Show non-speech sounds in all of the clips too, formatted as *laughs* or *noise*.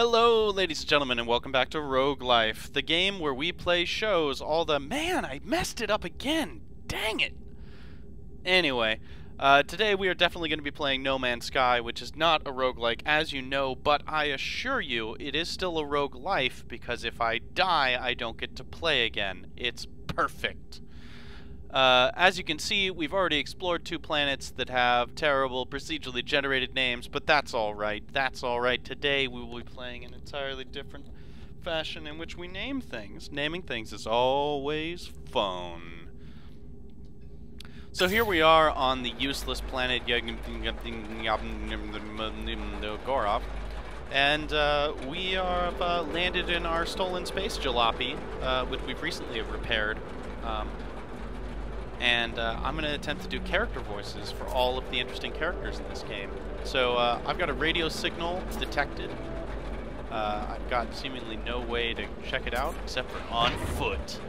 Hello, ladies and gentlemen, and welcome back to Rogue Life, the game where we play shows all the... Man, I messed it up again! Dang it! Anyway, uh, today we are definitely going to be playing No Man's Sky, which is not a roguelike, as you know, but I assure you, it is still a rogue life, because if I die, I don't get to play again. It's perfect. Uh, as you can see, we've already explored two planets that have terrible procedurally generated names, but that's alright. That's alright. Today we will be playing an entirely different fashion in which we name things. Naming things is always fun. So here we are on the useless planet Gorov, and uh, we are uh, landed in our stolen space jalopy, which we've recently repaired. Um, and uh, I'm going to attempt to do character voices for all of the interesting characters in this game. So uh, I've got a radio signal detected. Uh, I've got seemingly no way to check it out except for on foot.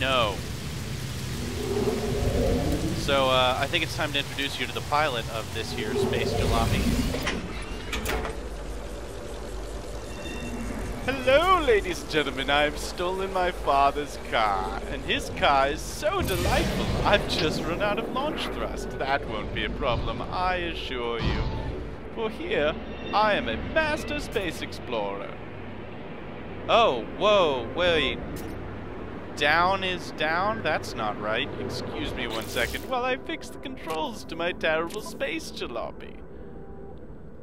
No. So uh, I think it's time to introduce you to the pilot of this here Space Jalopy. Hello, ladies and gentlemen. I've stolen my father's car, and his car is so delightful. I've just run out of launch thrust. That won't be a problem, I assure you. For here, I am a master space explorer. Oh, whoa, wait. Down is down? That's not right. Excuse me one second while I fix the controls to my terrible space jalopy.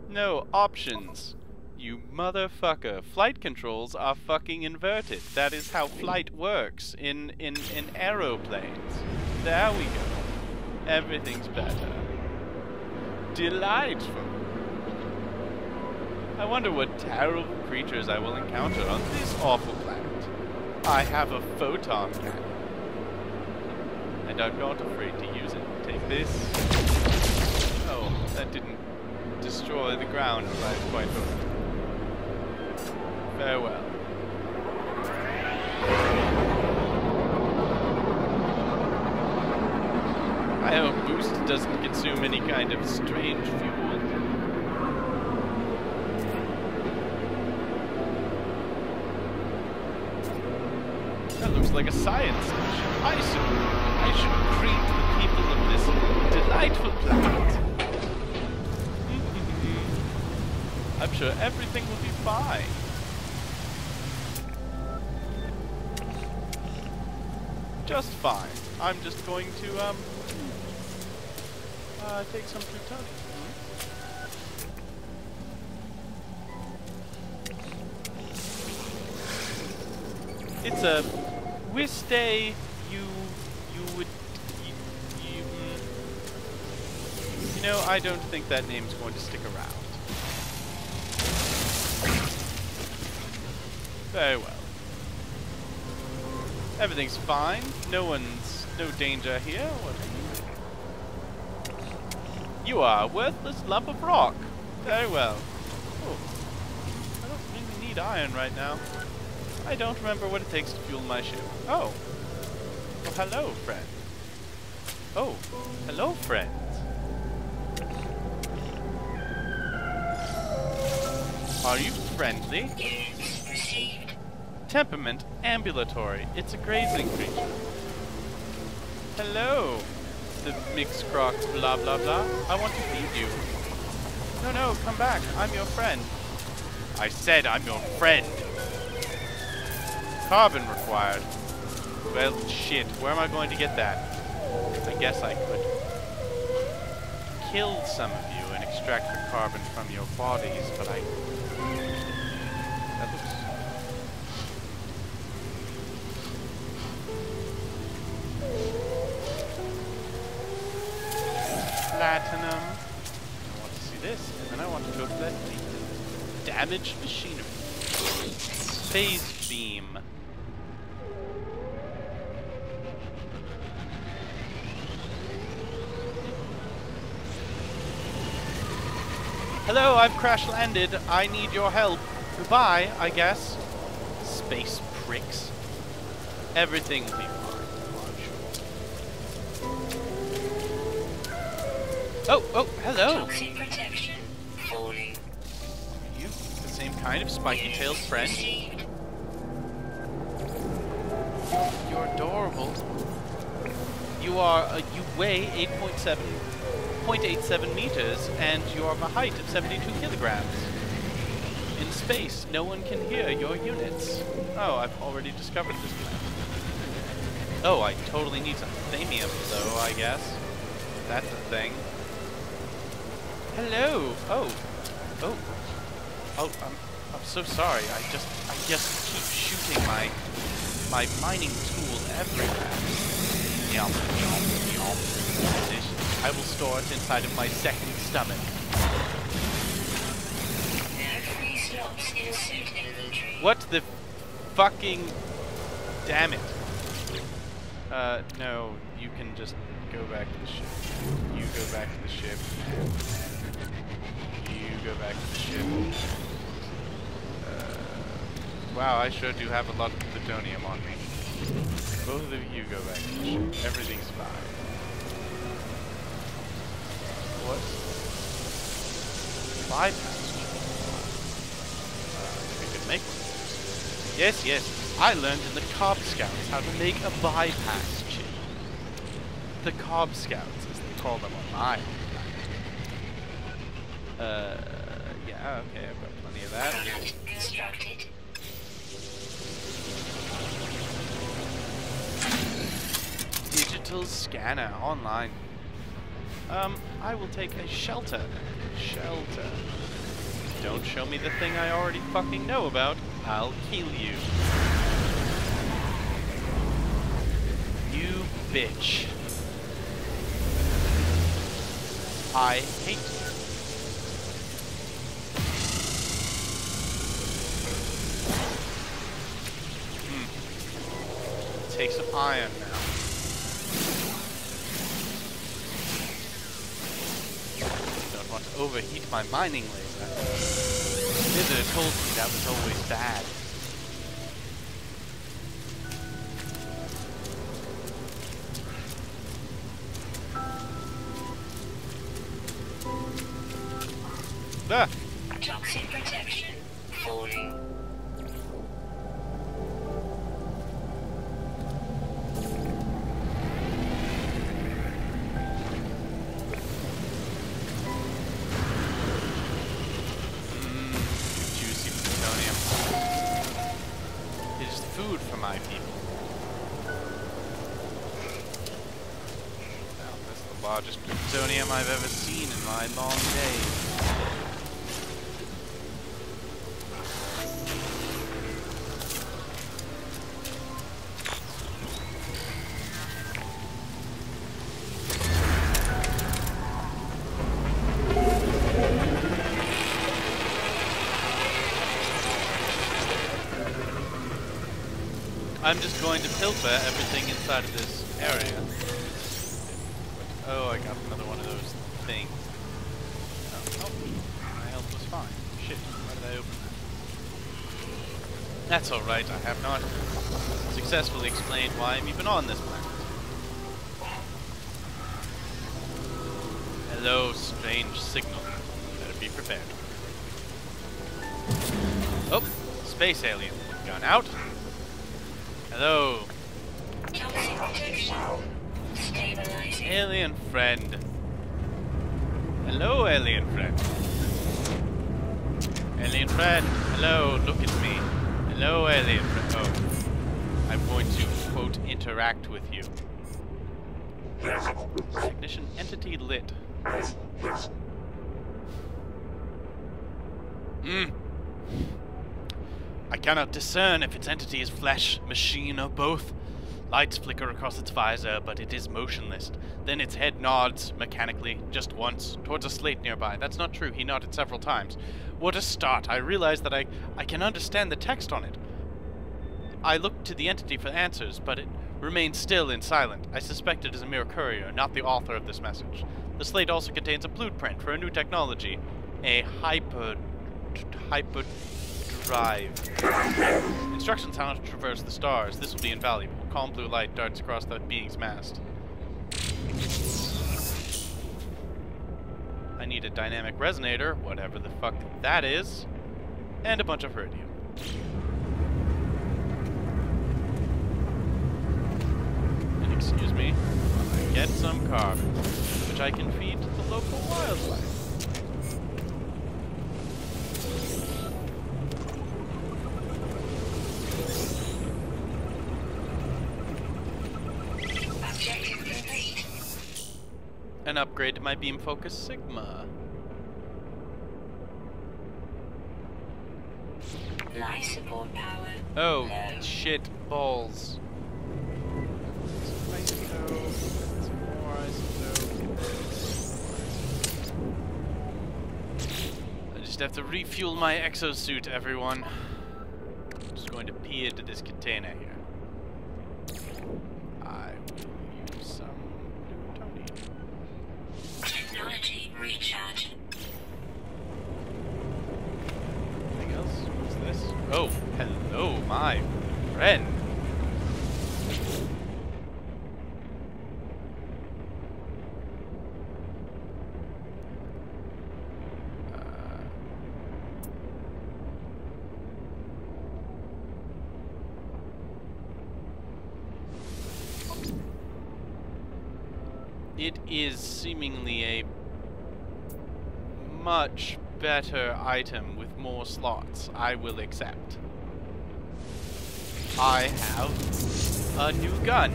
No, options. You motherfucker. Flight controls are fucking inverted. That is how flight works in, in, in aeroplanes. There we go. Everything's better. Delightful. I wonder what terrible creatures I will encounter on this awful planet. I have a photon cannon. And I'm not afraid to use it. Take this. Oh, that didn't destroy the ground quite. Farewell. I hope Boost doesn't consume any kind of strange fuel. That looks like a science station. I should, I should greet the people of this delightful planet. *laughs* I'm sure everything will be fine. Just fine. I'm just going to, um, uh, take some plutonium. It's a Wiste you you would you, you, you know I don't think that name's going to stick around. Very well. Everything's fine. No one's... no danger here. What you? You are a worthless lump of rock. Very well. Oh. I don't really need iron right now. I don't remember what it takes to fuel my ship. Oh. Well, hello, friend. Oh. Hello, friend. Are you friendly? Temperament, ambulatory. It's a grazing creature. Hello, the mixed croc blah blah blah. I want to feed you. No, no, come back. I'm your friend. I said I'm your friend. Carbon required. Well, shit. Where am I going to get that? I guess I could kill some of you and extract the carbon from your bodies, but I damaged machinery. Phase beam. Hello, I've crash landed. I need your help. Goodbye, I guess. Space pricks. Everything will be fine. Oh, oh, hello. Toxic protection. Falling. Kind of spiky-tailed friend. You're adorable. You are, uh, you weigh 8.7, 0.87 meters, and you are of a height of 72 kilograms. In space, no one can hear your units. Oh, I've already discovered this planet. Oh, I totally need some thamium, though, I guess. That's a thing. Hello! Oh. Oh. Oh, I'm, I'm so sorry. I just, I just keep shooting my, my mining tool everywhere. Yum, yum, yum. I will store it inside of my second stomach. What the fucking... Damn it. Uh, no, you can just go back to the ship. You go back to the ship. You go back to the ship. Wow, I sure do have a lot of plutonium on me. Both of you go back. Everything's fine. What? Bypass. Uh, we could make one. Yes, yes. I learned in the Cub Scouts how to make a bypass chip. The Cub Scouts, as they call them on planet. Uh, yeah, okay, I've got plenty of that. Digital scanner online. Um, I will take a shelter. Shelter. Don't show me the thing I already fucking know about. I'll kill you. You bitch. I hate you. Hmm. Take some iron now. Overheat my mining laser. Visitor told me that was always bad. Pilfer everything inside of this area. Oh, I got another one of those things. Oh, oh, my health was fine. Shit, why did I open that? That's alright, I have not successfully explained why lit. Hmm. I cannot discern if its entity is flesh, machine, or both. Lights flicker across its visor, but it is motionless. Then its head nods, mechanically, just once, towards a slate nearby. That's not true, he nodded several times. What a start! I realize that I, I can understand the text on it. I look to the entity for answers, but it remains still and silent. I suspect it is a mere courier, not the author of this message. The slate also contains a blueprint for a new technology, a hyper... hyper... drive. Instructions how to traverse the stars. This will be invaluable. Calm blue light darts across the being's mast. I need a dynamic resonator, whatever the fuck that is, and a bunch of heridium. And excuse me, get some carbon, which I can feed to the local wildlife. An upgrade to my Beam Focus Sigma. Life support power. Oh, low. shit balls. Just have to refuel my exosuit, everyone. I'm just going to pee into this container here. I will use some plutonium. Technology recharge. Anything else? What's this? Oh, hello, my friend. Uh, It is seemingly a much better item with more slots. I will accept. I have a new gun.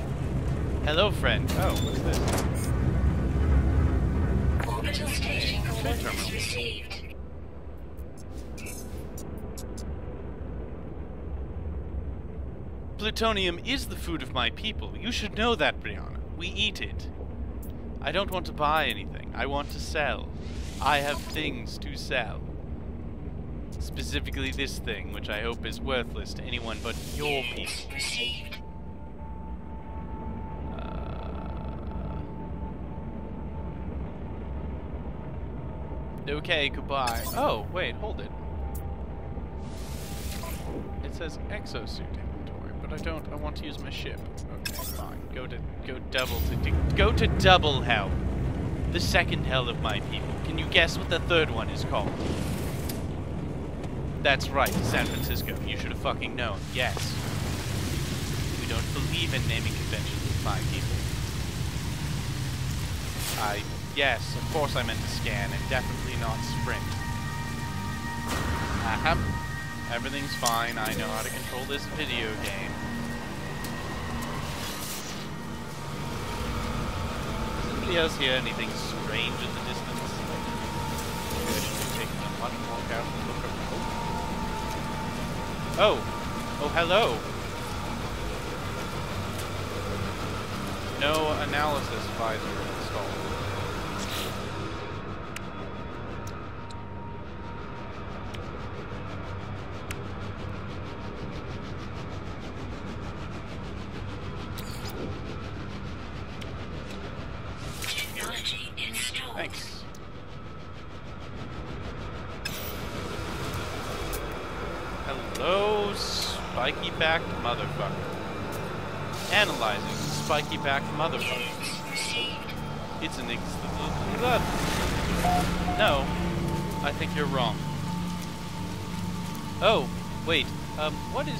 Hello, friend. Oh, what's this? Orbital station coordinates received. Plutonium is the food of my people. You should know that, Brianna. We eat it. I don't want to buy anything. I want to sell. I have things to sell. Specifically this thing, which I hope is worthless to anyone but your people. Uh, okay, goodbye. Oh, wait, hold it. It says exosuit but I don't. I want to use my ship. Okay, fine. Go to go double to go to double hell. The second hell of my people. Can you guess what the third one is called? That's right, San Francisco. You should have fucking known. Yes. We don't believe in naming conventions with my people. I, yes, of course I meant to scan and definitely not sprint. Aha. Everything's fine. I know how to control this video game. Anybody else hear anything strange in the distance? Maybe I should be taking a much more careful look around. Oh! Oh, hello! No analysis visor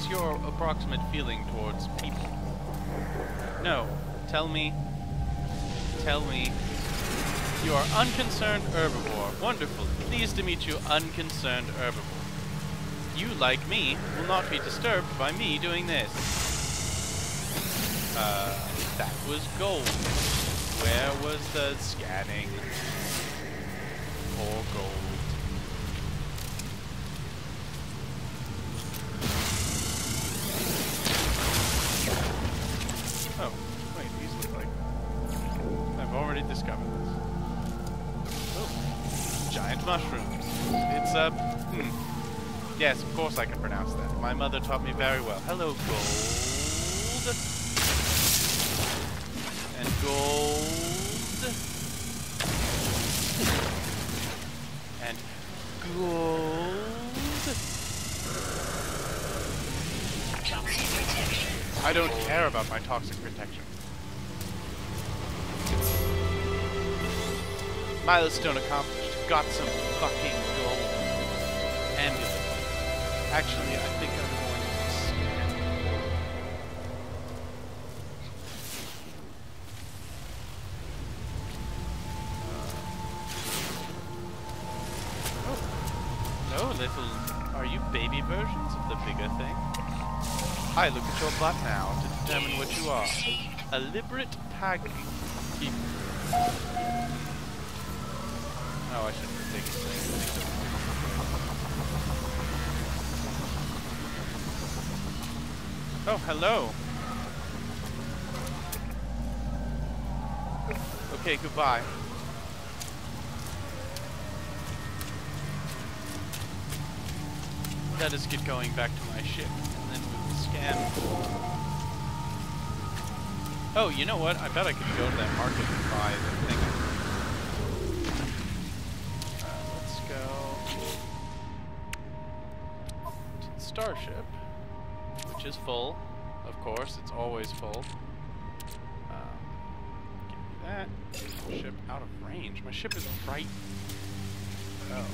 your approximate feeling towards people? No, tell me. Tell me. You are unconcerned herbivore. Wonderful. Pleased to meet you, unconcerned herbivore. You, like me, will not be disturbed by me doing this. Uh, that was gold. Where was the scanning? Poor gold. Yes, of course I can pronounce that. My mother taught me very well. Hello, gold. And gold. And gold. Toxic protection. I don't care about my toxic protection. Milestone accomplished. Got some fucking. Actually, I think I'm going to scan. Uh, oh. No, little. Are you baby versions of the bigger thing? I look at your butt now to determine what you are. A liberate keeper. Oh, hello. Okay, goodbye. Let us get going back to my ship, and then we will scan. Oh, you know what? I bet I could go to that market and buy the thing. Uh, let's go to the starship, is full. Of course, it's always full. Um, give me that. Ship out of range. My ship is right. Oh.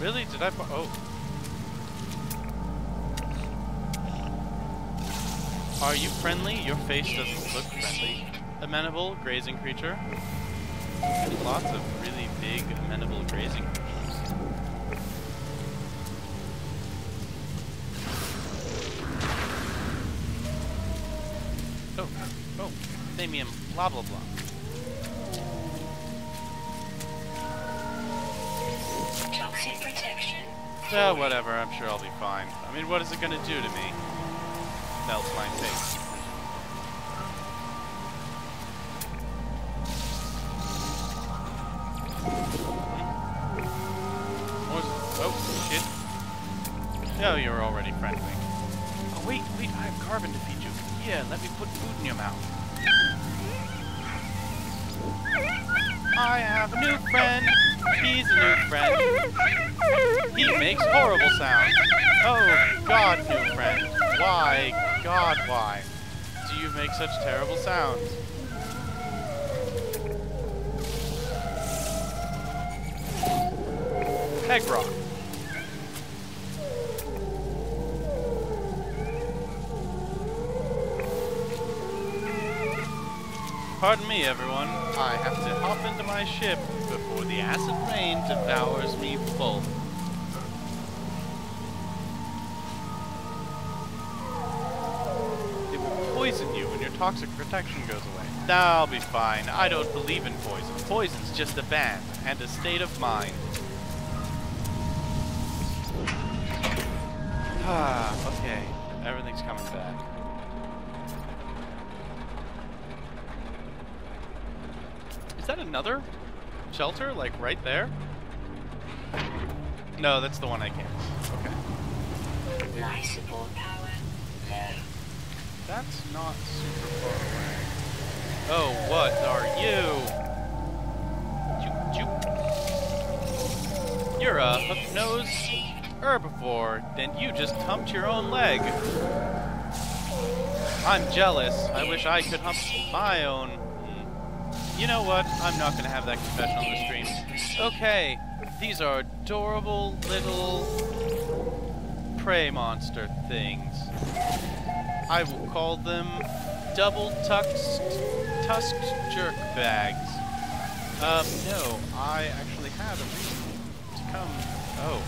Really? Did I? Oh. Your face doesn't look friendly. Amenable grazing creature. There's lots of really big amenable grazing creatures. Oh, oh, Thamium, blah blah blah. Toxic protection. Yeah, whatever. I'm sure I'll be fine. I mean, what is it gonna do to me? Melt my face. Such terrible sounds? Peg rock. Pardon me, everyone. I have to hop into my ship before the acid rain devours me full. Toxic protection goes away. Nah, I'll be fine. I don't believe in poison. Poison's just a band and a state of mind. *sighs* Ah, okay. Everything's coming back. Is that another shelter, like right there? No, that's the one I can't. Okay. Life support power. Low. That's not super far away. Oh, what are you? You're a hook-nosed herbivore. Then you just humped your own leg. I'm jealous. I wish I could hump my own. Hmm. You know what? I'm not gonna have that confession on the stream. Okay, these are adorable little prey monster things. I will call them double tucked tusked jerk bags. Um, no, I actually have a reason to come. Oh.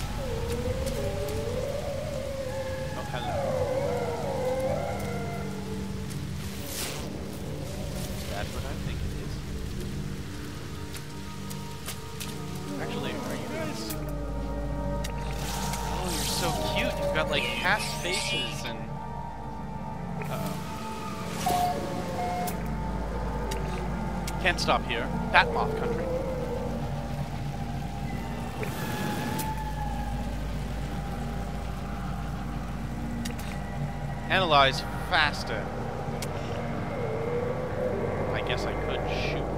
Oh, hello. That's what I think it is. Actually, are you guys? Oh, you're so cute. You've got like cat faces and. Can't stop here. Bat moth country. Analyze faster. I guess I could shoot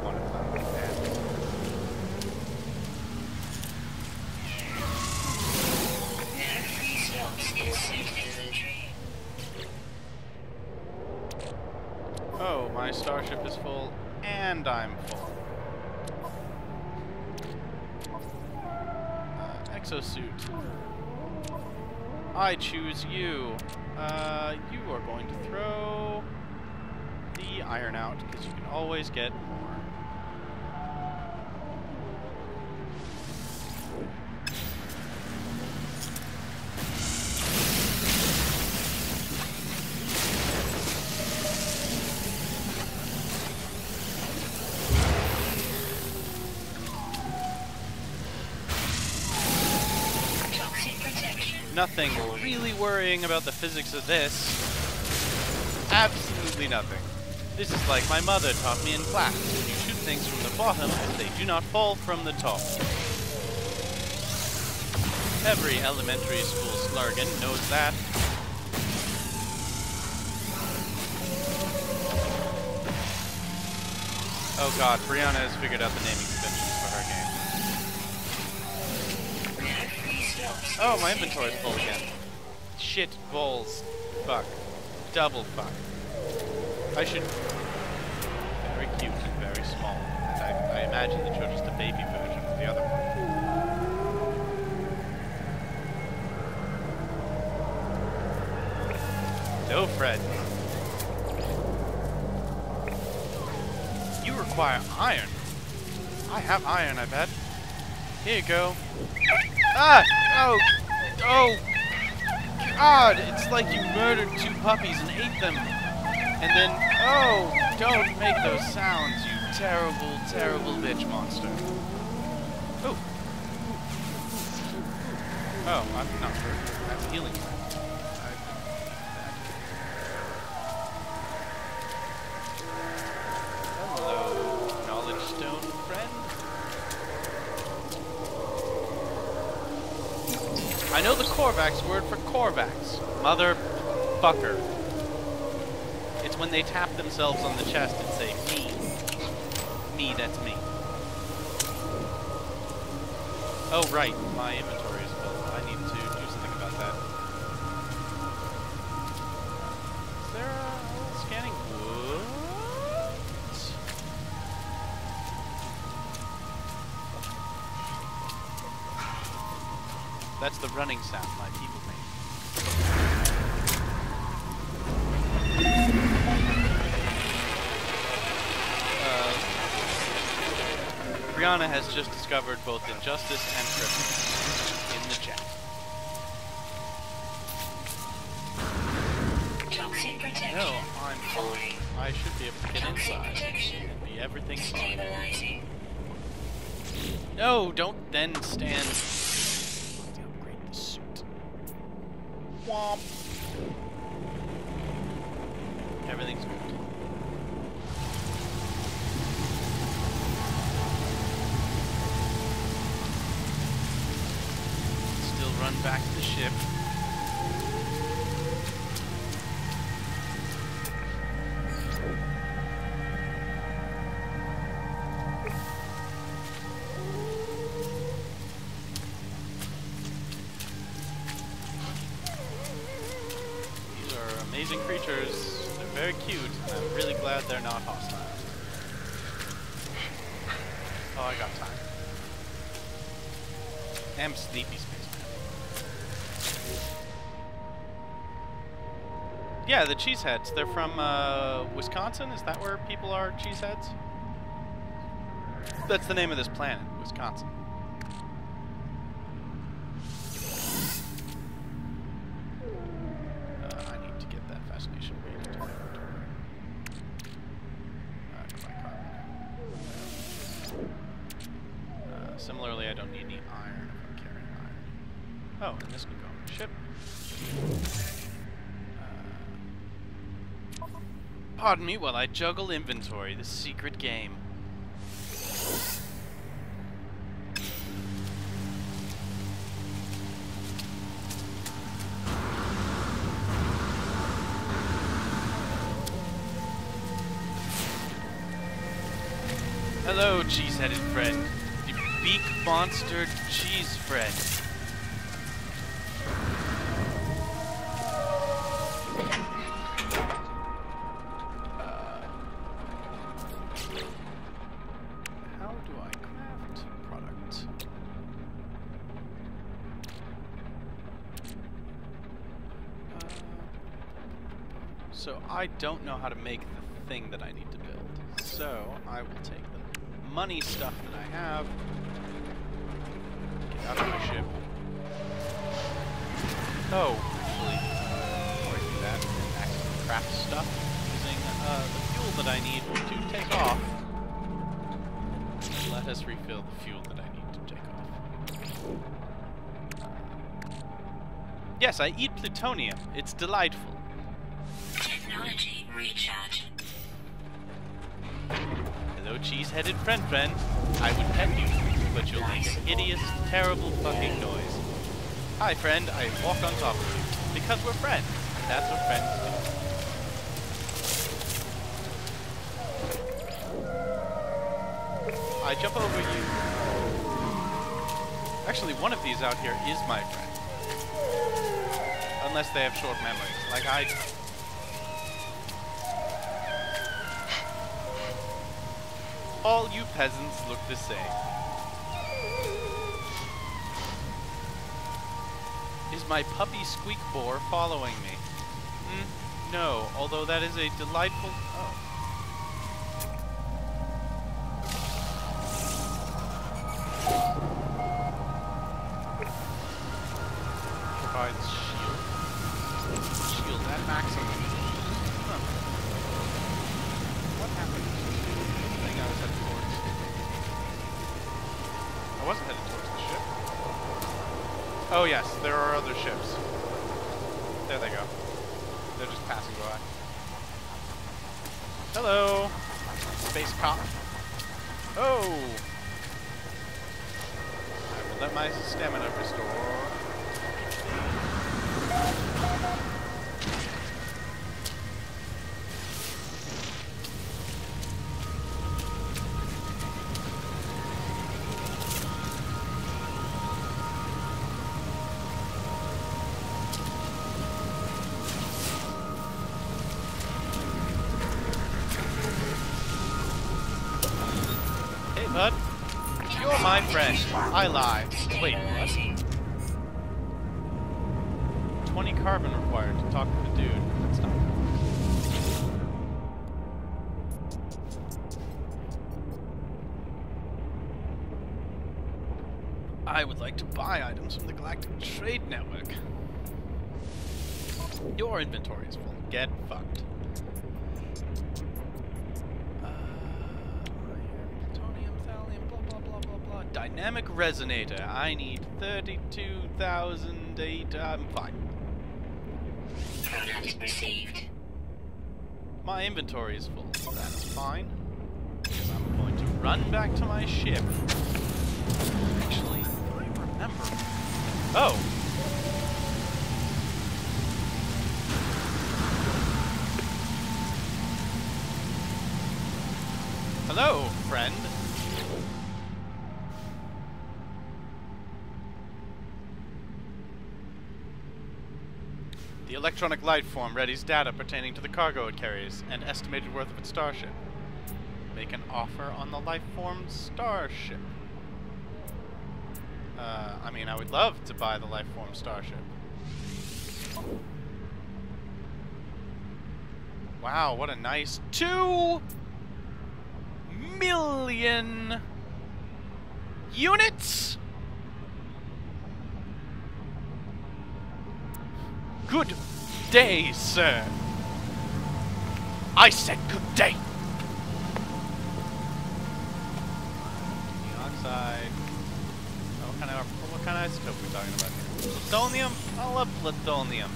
Exosuit. I choose you. Uh, you are going to throw the iron out, because you can always get Nothing really worrying about the physics of this. Absolutely nothing. This is like my mother taught me in class. You shoot things from the bottom if they do not fall from the top. Every elementary school slurgan knows that. Oh god, Brianna has figured out the naming Oh, my inventory's full again. Shit balls. Fuck. Double fuck. I should. Very cute and very small. And I, I imagine that you're just a baby version of the other one. No, Fred. You require iron. I have iron, I bet. Here you go. Ah! Oh! Oh! God! It's like you murdered two puppies and ate them. And then, oh! Don't make those sounds, you terrible, terrible bitch monster. Oh! Oh, I'm not hurt. I'm healing. I know the Korvax word for Korvax. Motherfucker. It's when they tap themselves on the chest and say, me. Me, that's me. Oh, right. My inventory running sound my people make. Uh, Brianna has just discovered both injustice and privilege in the chat. Toxic protection. No, I'm fine. I should be able to get Toxic inside protection. and be everything fine. No, don't then stand. The cheeseheads. They're from uh, Wisconsin. Is that where people are cheeseheads? That's the name of this planet, Wisconsin. Me while I juggle inventory, the secret game. Hello, cheese-headed friend. The beak monster cheese friend. How to make the thing that I need to build. So I will take the money stuff that I have. Get out of my ship. Oh, actually, before I do that, actually craft stuff using uh, the fuel that I need to take off. Let us refill the fuel that I need to take off. Yes, I eat plutonium. It's delightful. Recharge. Hello, cheese-headed friend friend. I would pet you, but you'll make a hideous, terrible fucking noise. Hi, friend. I walk on top of you. Because we're friends. That's what friends do. I jump over you. Actually, one of these out here is my friend. Unless they have short memories, like I do. All you peasants look the same. Is my puppy Squeak Boar following me? Hmm, no, although that is a delightful... Oh. I lie. Wait, what? 20 carbon required to talk to the dude. That's not I would like to buy items from the Galactic Trade Network. Your inventory is full. Get fucked. Resonator. I need thirty-two thousand eight. I'm fine. Product received. My inventory is full. That's fine. Because I'm going to run back to my ship. Actually, I remember. Oh. Hello, friend. The electronic life form readies data pertaining to the cargo it carries and estimated worth of its starship. Make an offer on the life form's starship. Uh, I mean, I would love to buy the life form starship. Wow, what a nice two million units. Good day, sir. I said good day. Dioxide. Oh, what kind of what kind of isotope are we talking about here? Plutonium? I love plutonium.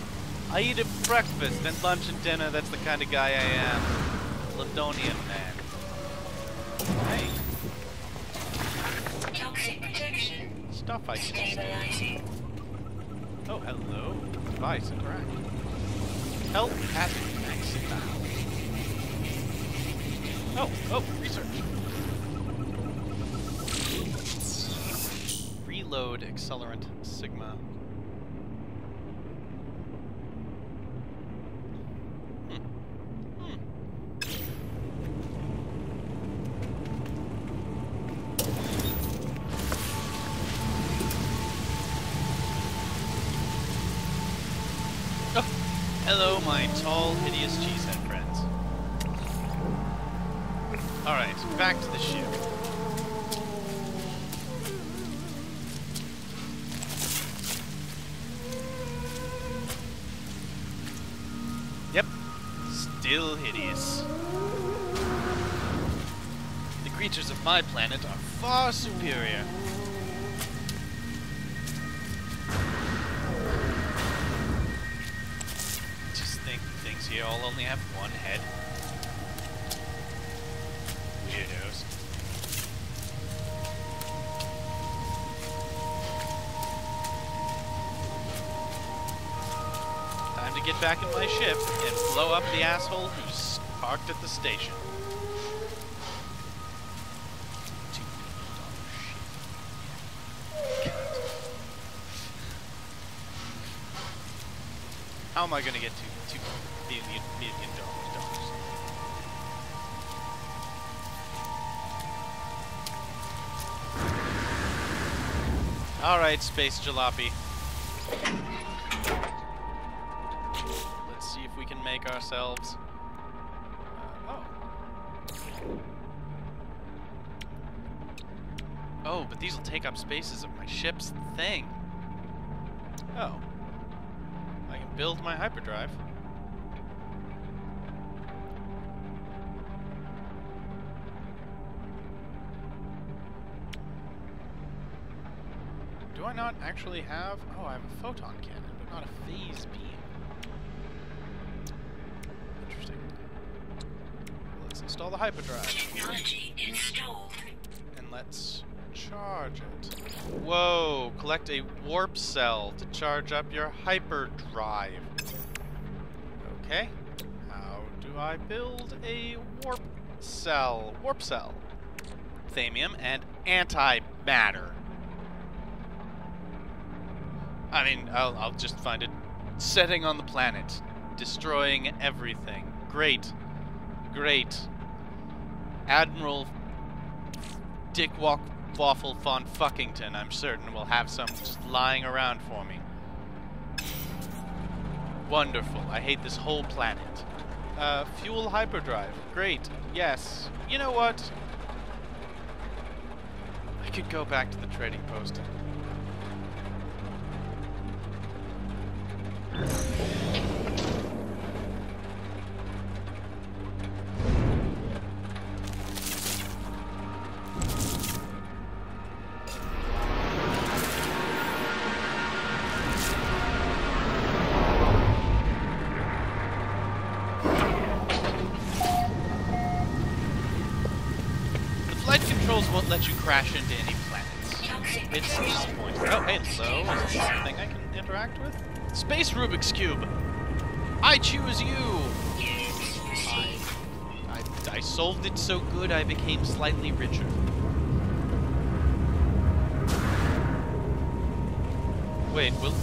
I eat it breakfast and lunch and dinner. That's the kind of guy I am. Plutonium man. Hey, Toxic protection. stuff I can. Stabilizing. Oh, hello. Device, interact. Help at maximum. Oh, oh, research. Reload accelerant sigma. Tall, hideous cheesehead friends. Alright, back to the ship. Yep, still hideous. The creatures of my planet are far superior. Back in my ship and blow up the asshole who's parked at the station. How am I gonna get to two billion billion dollars? dollars? All right, space jalopy. Ourselves. Uh, oh. Oh, but these will take up spaces of my ship's thing. Oh. I can build my hyperdrive. Do I not actually have... Oh, I have a photon cannon, but not a phase beam. Interesting. Let's install the hyperdrive. Technology installed. And let's charge it. Whoa! Collect a warp cell to charge up your hyperdrive. Okay. How do I build a warp cell? Warp cell. Thamium and antimatter. I mean, I'll, I'll just find it. Setting on the planet. Destroying everything. Great. Great. Admiral Dick Walk Waffle von Fuckington, I'm certain, will have some just lying around for me. Wonderful. I hate this whole planet. Uh, fuel hyperdrive. Great. Yes. You know what? I could go back to the trading post. Solved it so good I became slightly richer. Wait, will...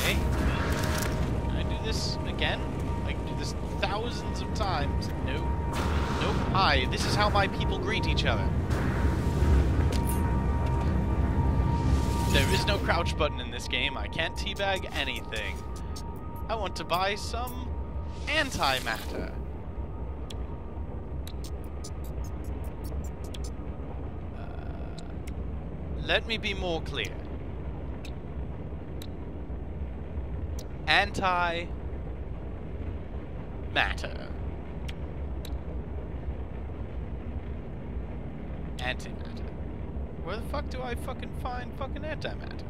Hey? Can I do this again? I can do this thousands of times. No. Nope. Hi, this is how my people greet each other. There is no crouch button in this game. I can't teabag anything. I want to buy some antimatter. Let me be more clear. Anti matter. Antimatter. Where the fuck do I fucking find fucking antimatter?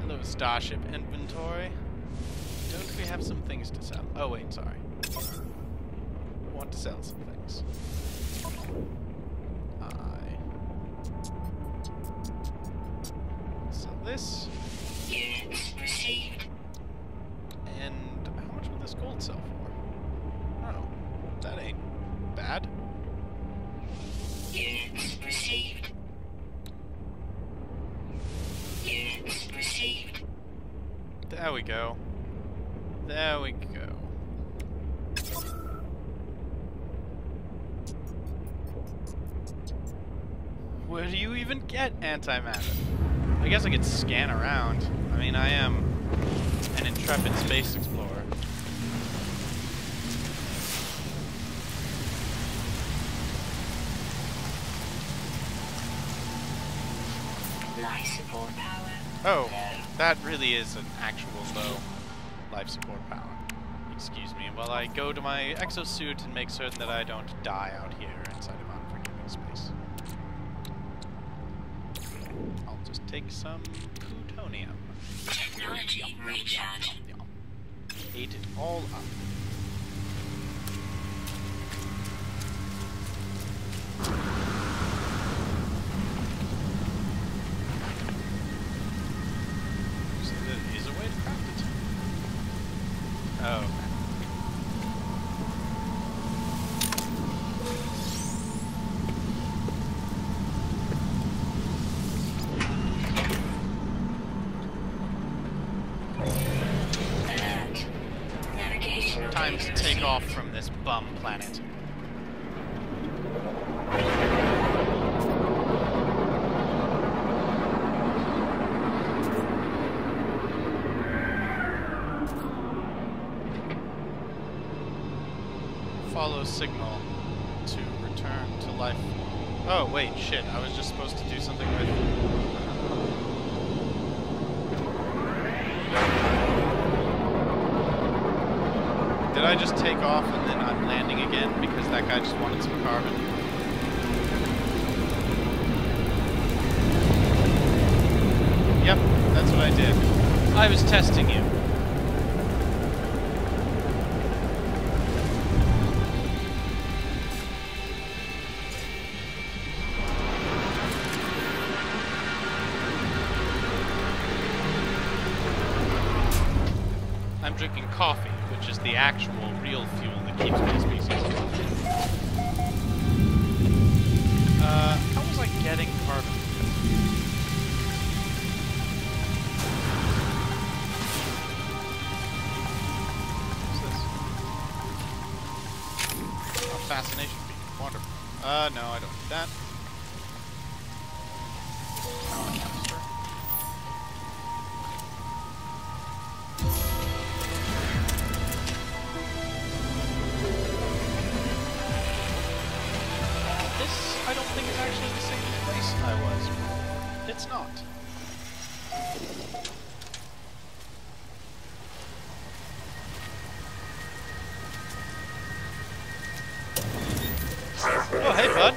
Hello, Starship inventory. Don't we have some things to sell? Oh wait, sorry. Want to sell some things. Sell this, Units received. and how much will this gold sell for? Oh, that ain't bad. Units received. Units received. There we go. There we go. Where do you even get antimatter? I guess I could scan around. I mean, I am An intrepid space explorer. Life support power. Oh, that really is an actual low life support power. Excuse me, while I go to my exosuit and make certain that I don't die out here inside of unforgiving space. I'll just take some plutonium. Technology recharge. Yum. Ate it all up. So signal to return to life. Oh, wait, shit. I was just supposed to do something with. Did I just take off and then I'm landing again because that guy just wanted some carbon? Yep, that's what I did. I was testing you. Actual hey, bud.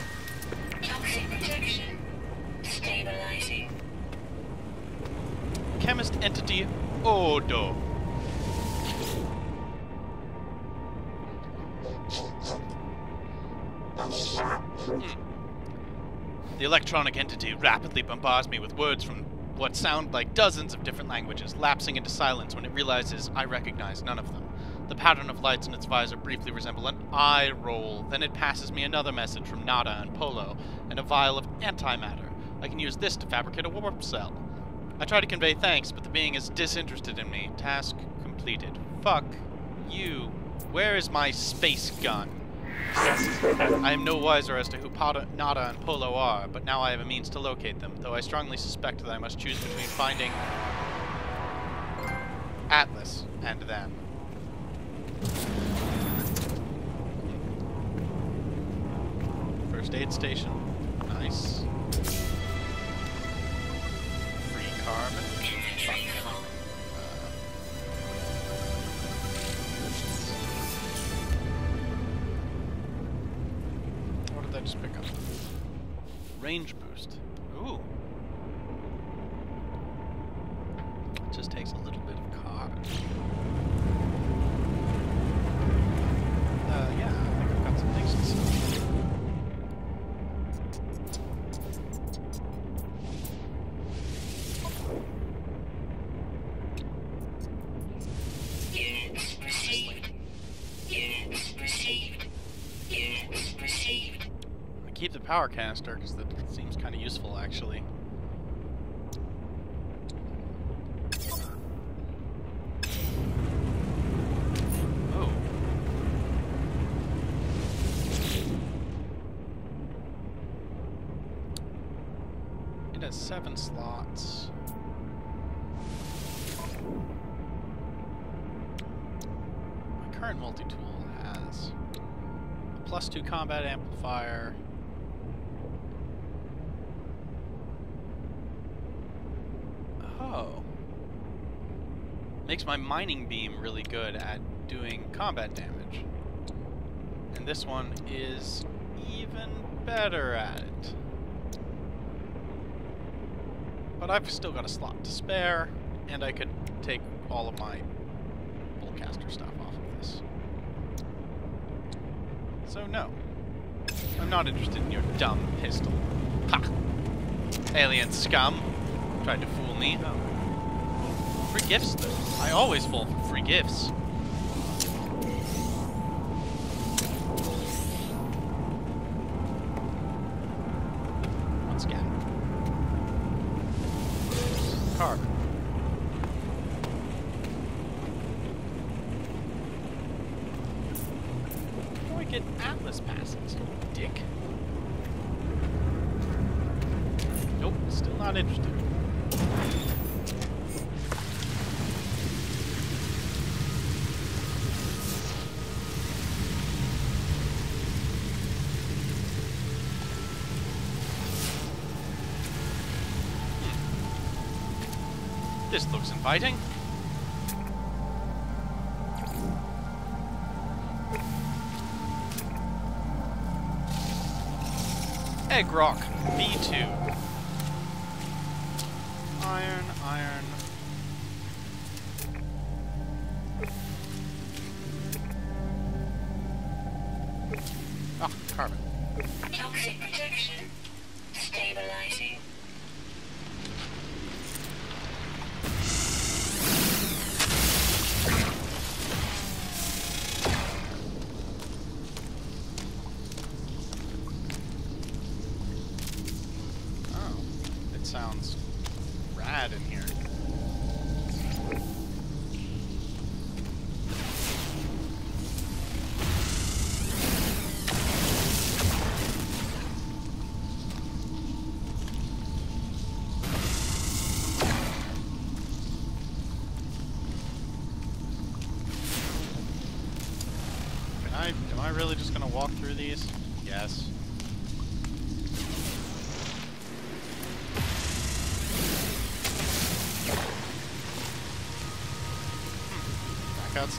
Chemist entity Odo. Hmm. The electronic entity rapidly bombards me with words from what sound like dozens of different languages, lapsing into silence when it realizes I recognize none of them. The pattern of lights in its visor briefly resemble an eye roll. Then it passes me another message from Nada and Polo, and a vial of antimatter. I can use this to fabricate a warp cell. I try to convey thanks, but the being is disinterested in me. Task completed. Fuck you. Where is my space gun? I am no wiser as to who Pada, Nada and Polo are, but now I have a means to locate them, though I strongly suspect that I must choose between finding Atlas and them. First aid station. Nice. Free carbon. Inventory. Uh, what did I just pick up? Range power canister, because that seems kind of useful, actually. Oh. seven slots. My current multi-tool has a plus two combat amplifier, Oh. Makes my mining beam really good at doing combat damage. And this one is even better at it. But I've still got a slot to spare, and I could take all of my Boltcaster stuff off of this. So no. I'm not interested in your dumb pistol. Ha! Alien scum! Tried to fool me. Free gifts, though. I always fall for free gifts. Once again. Car. How do I get Atlas passes, dick? Nope, still not interested. This looks inviting. Egg Rock V2.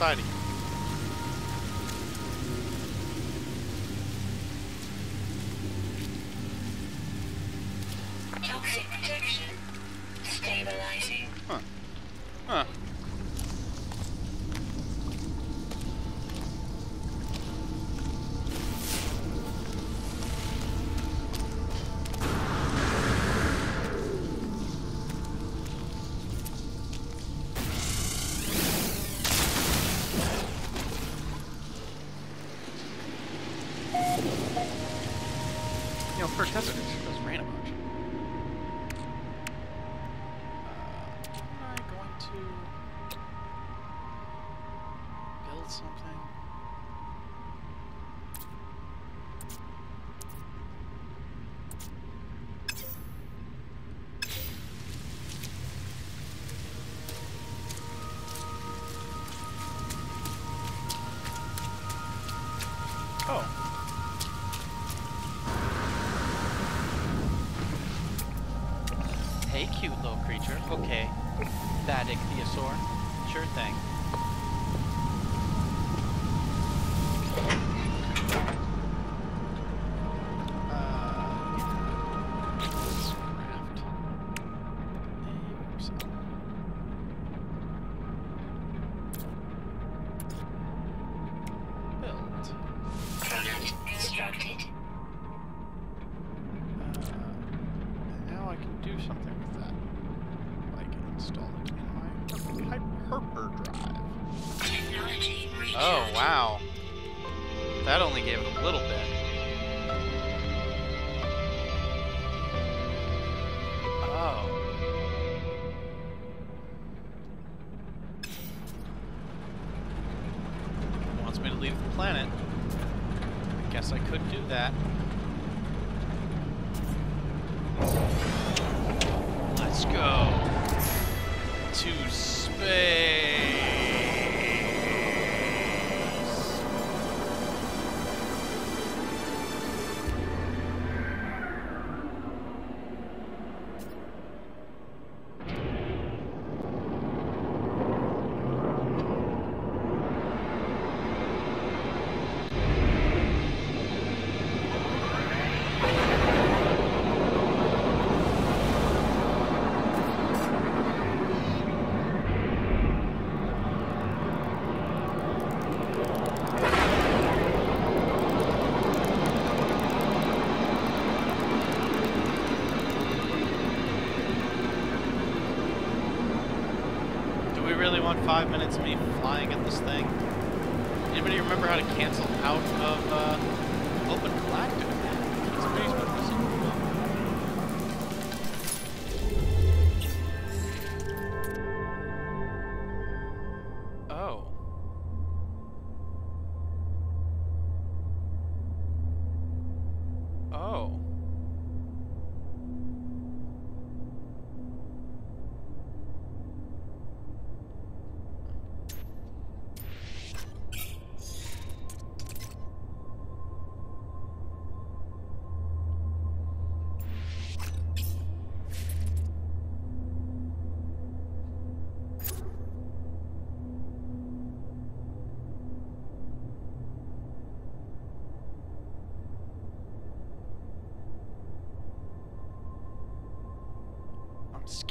Outside this thing. Anybody remember how to cancel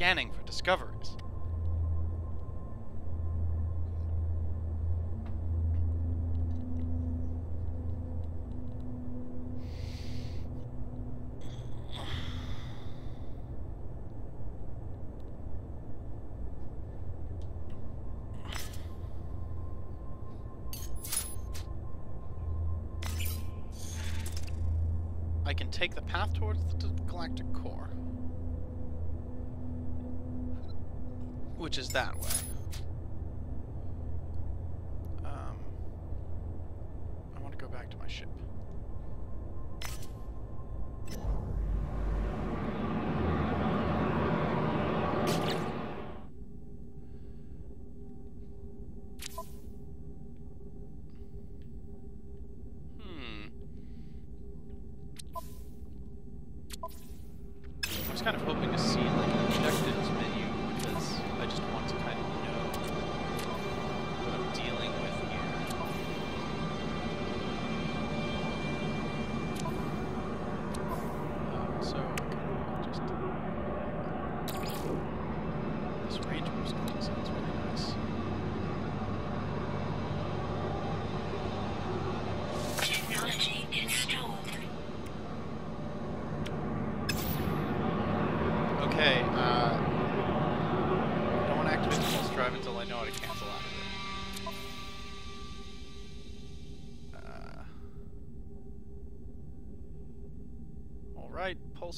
scanning for discoveries. I can take the path towards the galactic core. Which is that way. Um, I want to go back to my ship. Hmm. I was kind of hoping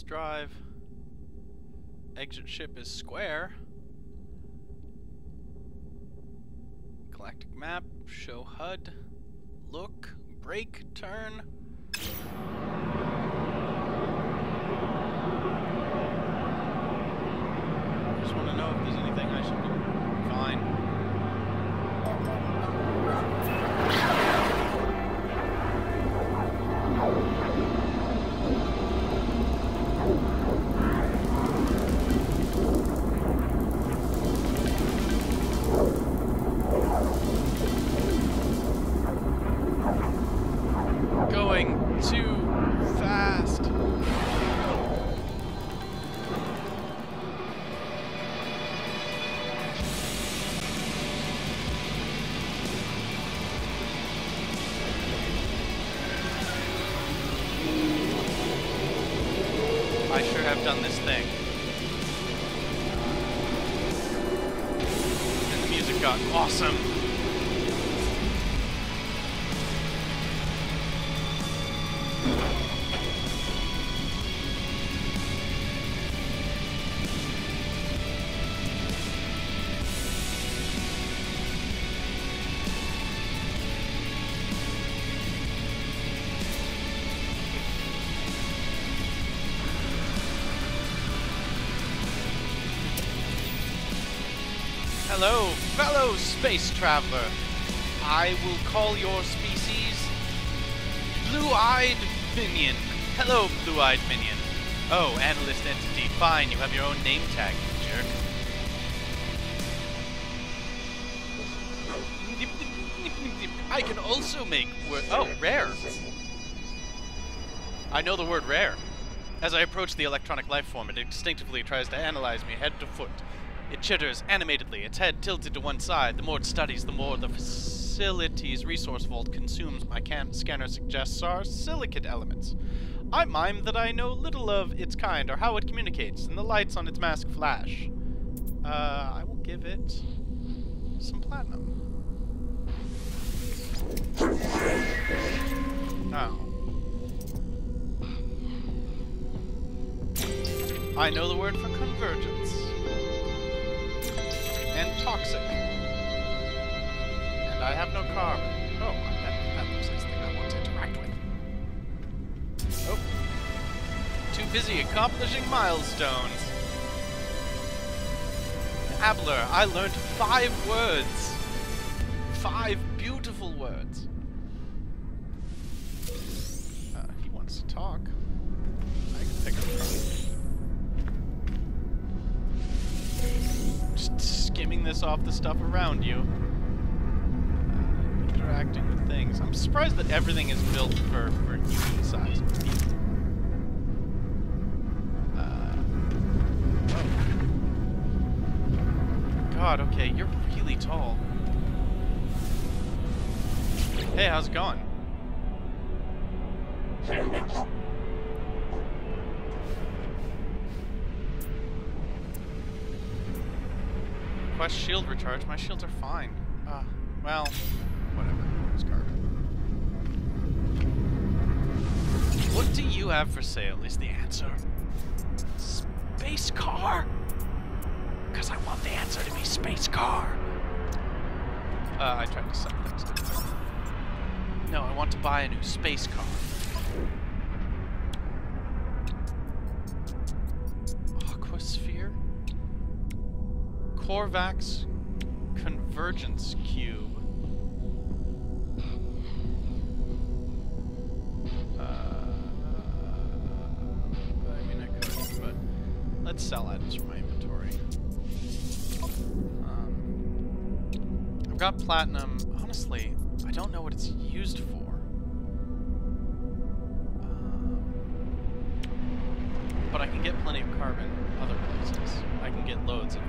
drive. Exit ship is square. Hello, fellow space traveler. I will call your species Blue-Eyed Minion. Hello, Blue-Eyed Minion. Oh, analyst entity. Fine, you have your own name tag, jerk. I can also make word. Oh, rare. I know the word rare. As I approach the electronic life form, it instinctively tries to analyze me head to foot. It chitters animatedly, its head tilted to one side. The more it studies, the more the facility's resource vault consumes. My can- scanner suggests are silicate elements. I mime that I know little of its kind or how it communicates, and the lights on its mask flash. Uh, I will give it some platinum. Oh. I know the word for convergence. And toxic. And I have no carbon. Oh, that, that looks like something I want to interact with. Oh. Too busy accomplishing milestones. Abler, I learned five words. Five beautiful words. Uh, he wants to talk. I can pick up skimming this off the stuff around you. Uh, interacting with things. I'm surprised that everything is built for, for human size people. Uh, oh. God, okay, you're really tall. Hey, how's it going? *laughs* Quest shield recharge. My shields are fine. Uh, well, whatever. It's garbage. What do you have for sale is the answer. Space car? Because I want the answer to be space car. Uh, I tried to things, didn't No, I want to buy a new space car. Korvax Convergence Cube. Uh, I mean, I could, but let's sell items from my inventory. Um, I've got platinum. Honestly, I don't know what it's used for. Um, but I can get plenty of carbon other places. I can get loads of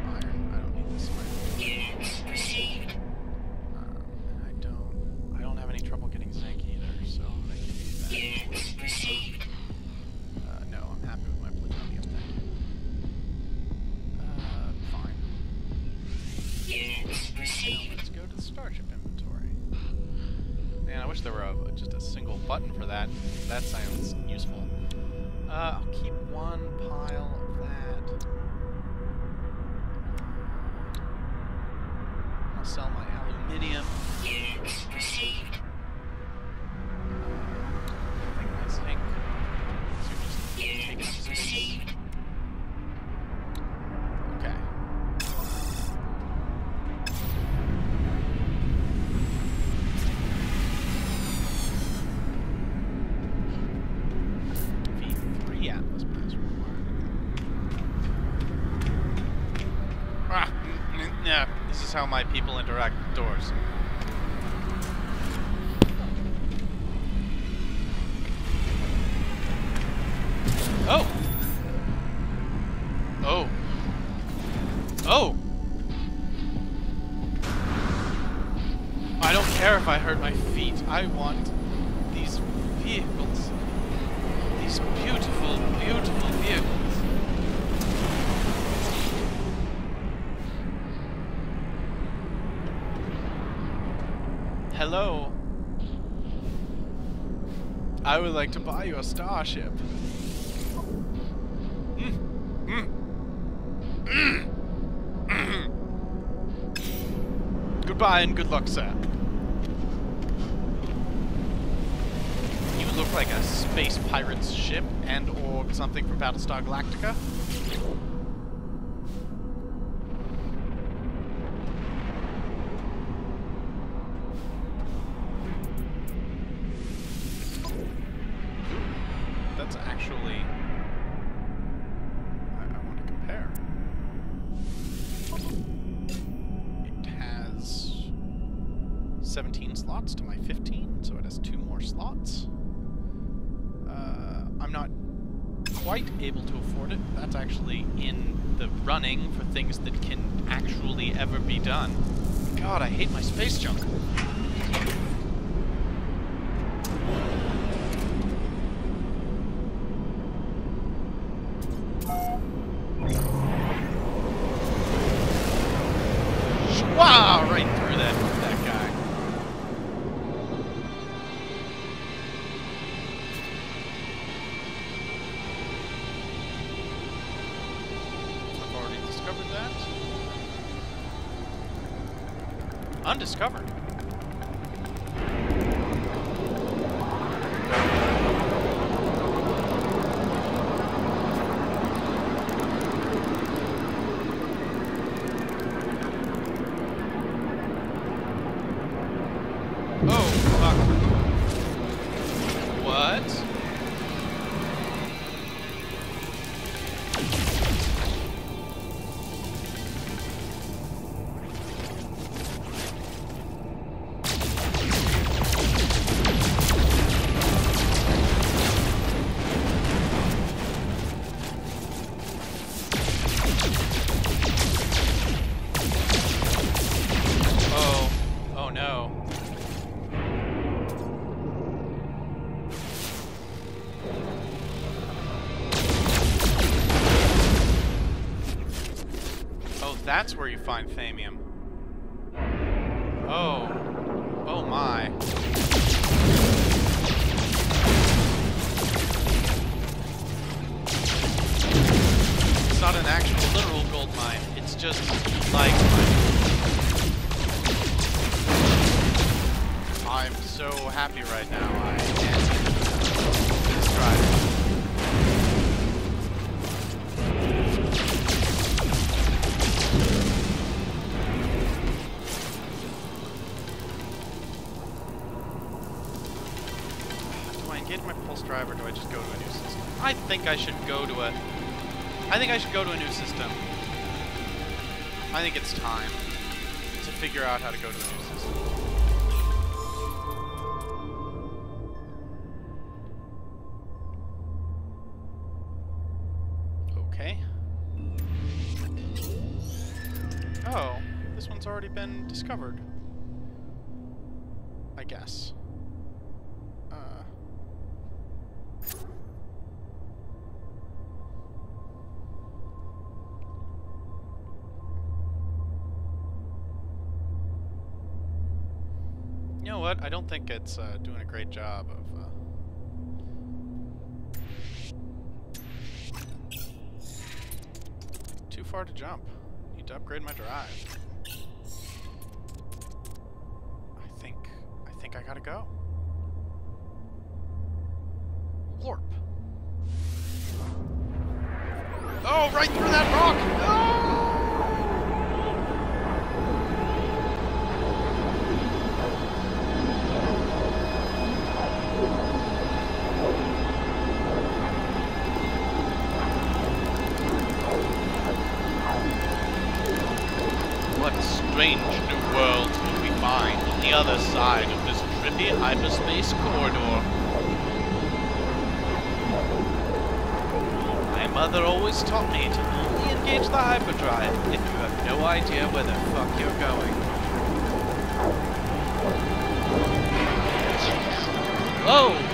how my people interact with doors. Like to buy you a starship. Goodbye and good luck, sir. You look like a space pirate's ship and or something from Battlestar Galactica. Undiscovered. That's where you find Thamium. Oh. Oh my. It's not an actual literal gold mine. It's just like I'm so happy right now. I can't describe it. Go to a new system? I think I should go to a. I think I should go to a new system. I think it's time to figure out how to go to a new system. Okay. Oh, this one's already been discovered. What? I don't think it's uh, doing a great job of. Uh... Too far to jump. Need to upgrade my drive. I think. I think I gotta go. Lorp. Oh, right through that rock! Hyperspace corridor? My mother always taught me to only engage the hyperdrive if you have no idea where the fuck you're going. Oh!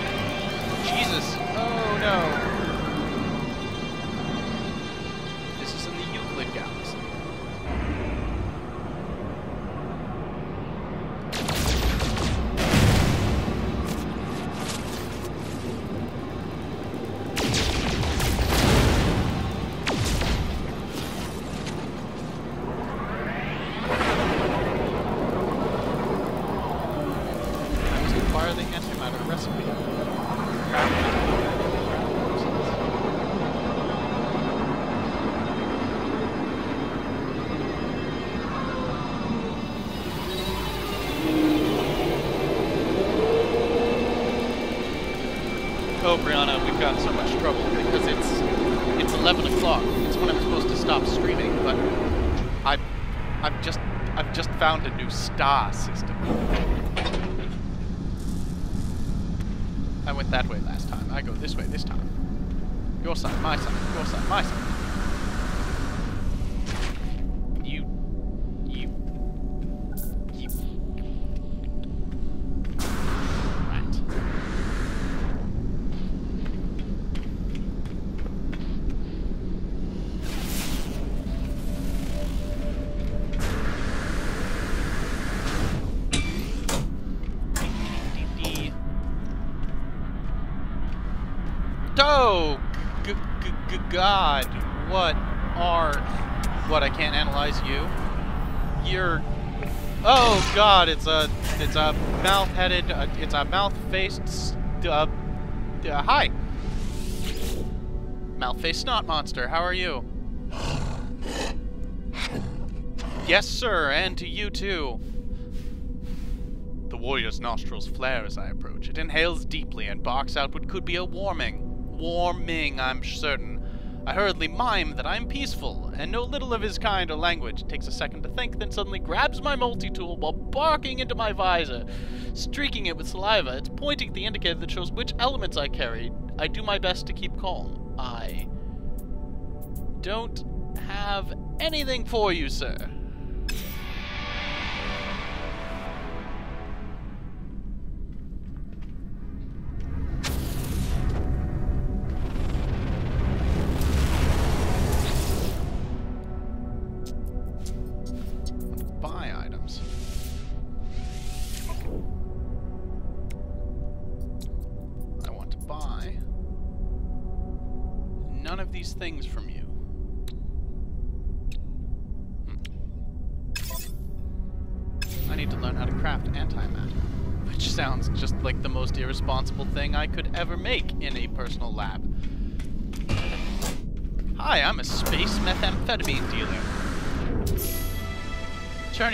So much trouble because it's it's 11 o'clock. It's when I'm supposed to stop streaming, but I've I've just I've just found a new star system. I went that way last time. I go this way this time. Your side, my side, your side, my side. God! It's a it's a mouth-headed. Uh, it's a mouth-faced. Uh, uh, hi. Mouth-faced snot monster. How are you? Yes, sir, and to you too. The warrior's nostrils flare as I approach. It inhales deeply and barks out what could be a warming. Warming, I'm certain. I hurriedly mime that I'm peaceful, and know little of his kind or language. Takes a second to think, then suddenly grabs my multi-tool while barking into my visor, streaking it with saliva. It's pointing at the indicator that shows which elements I carry. I do my best to keep calm. I don't have anything for you, sir.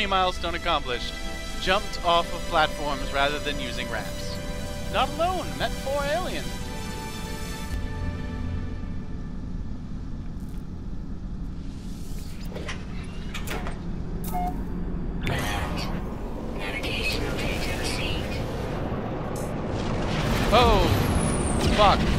Milestone accomplished. Jumped off of platforms rather than using ramps. Not alone, met four aliens. Alert. Navigational data received. Oh, fuck.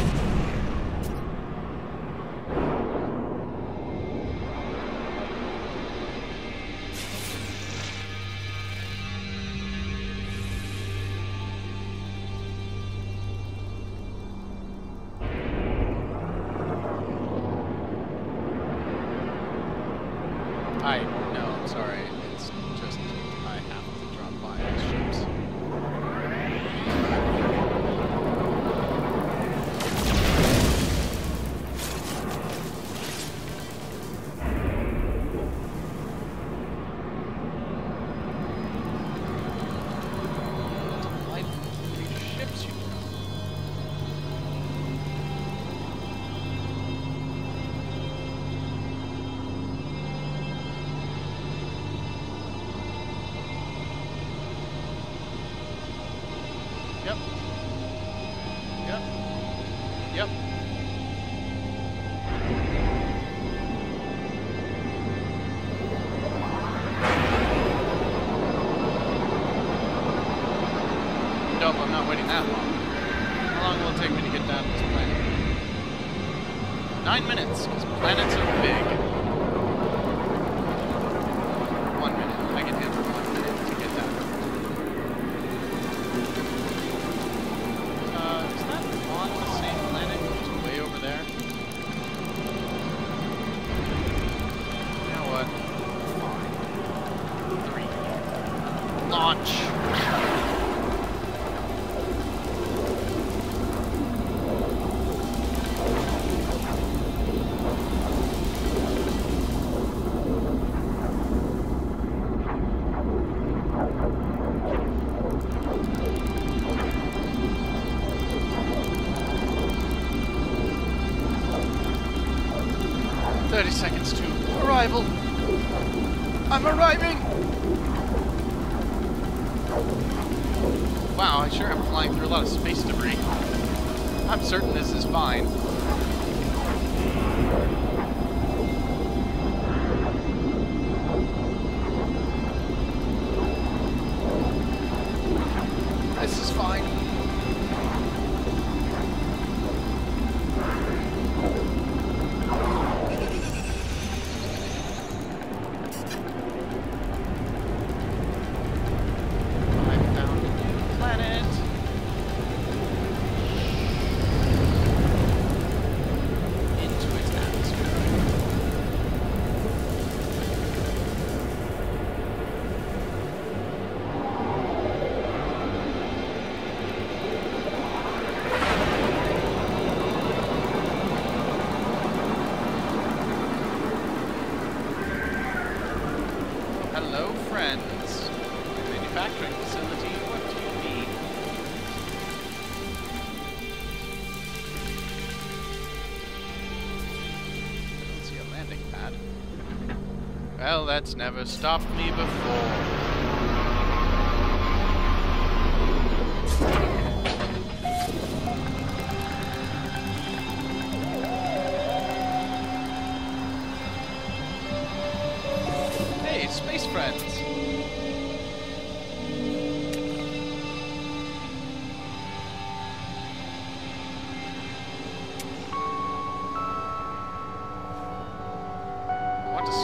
That's never stopped me before.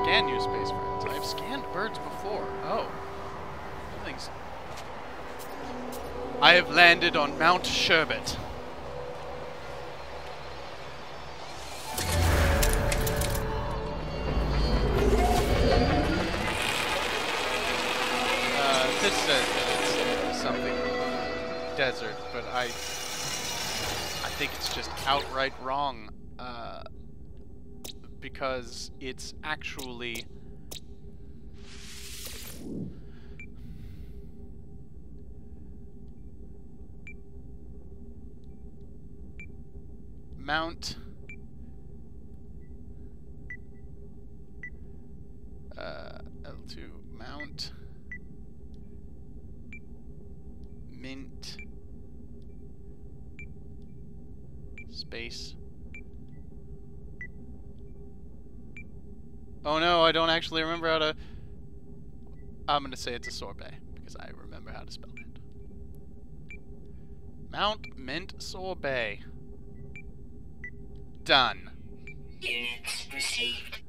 Scan you, space friends. I've scanned birds before. Oh. Thanks. I have landed on Mount Sherbet. Uh, this says that it's something desert, but I I think it's just outright wrong. Because it's actually Mount uh, L2 Mount Mint Space Oh no, I don't actually remember how to. I'm gonna say it's a sorbet because I remember how to spell it. Mount Mint Sorbet. Done. Units received.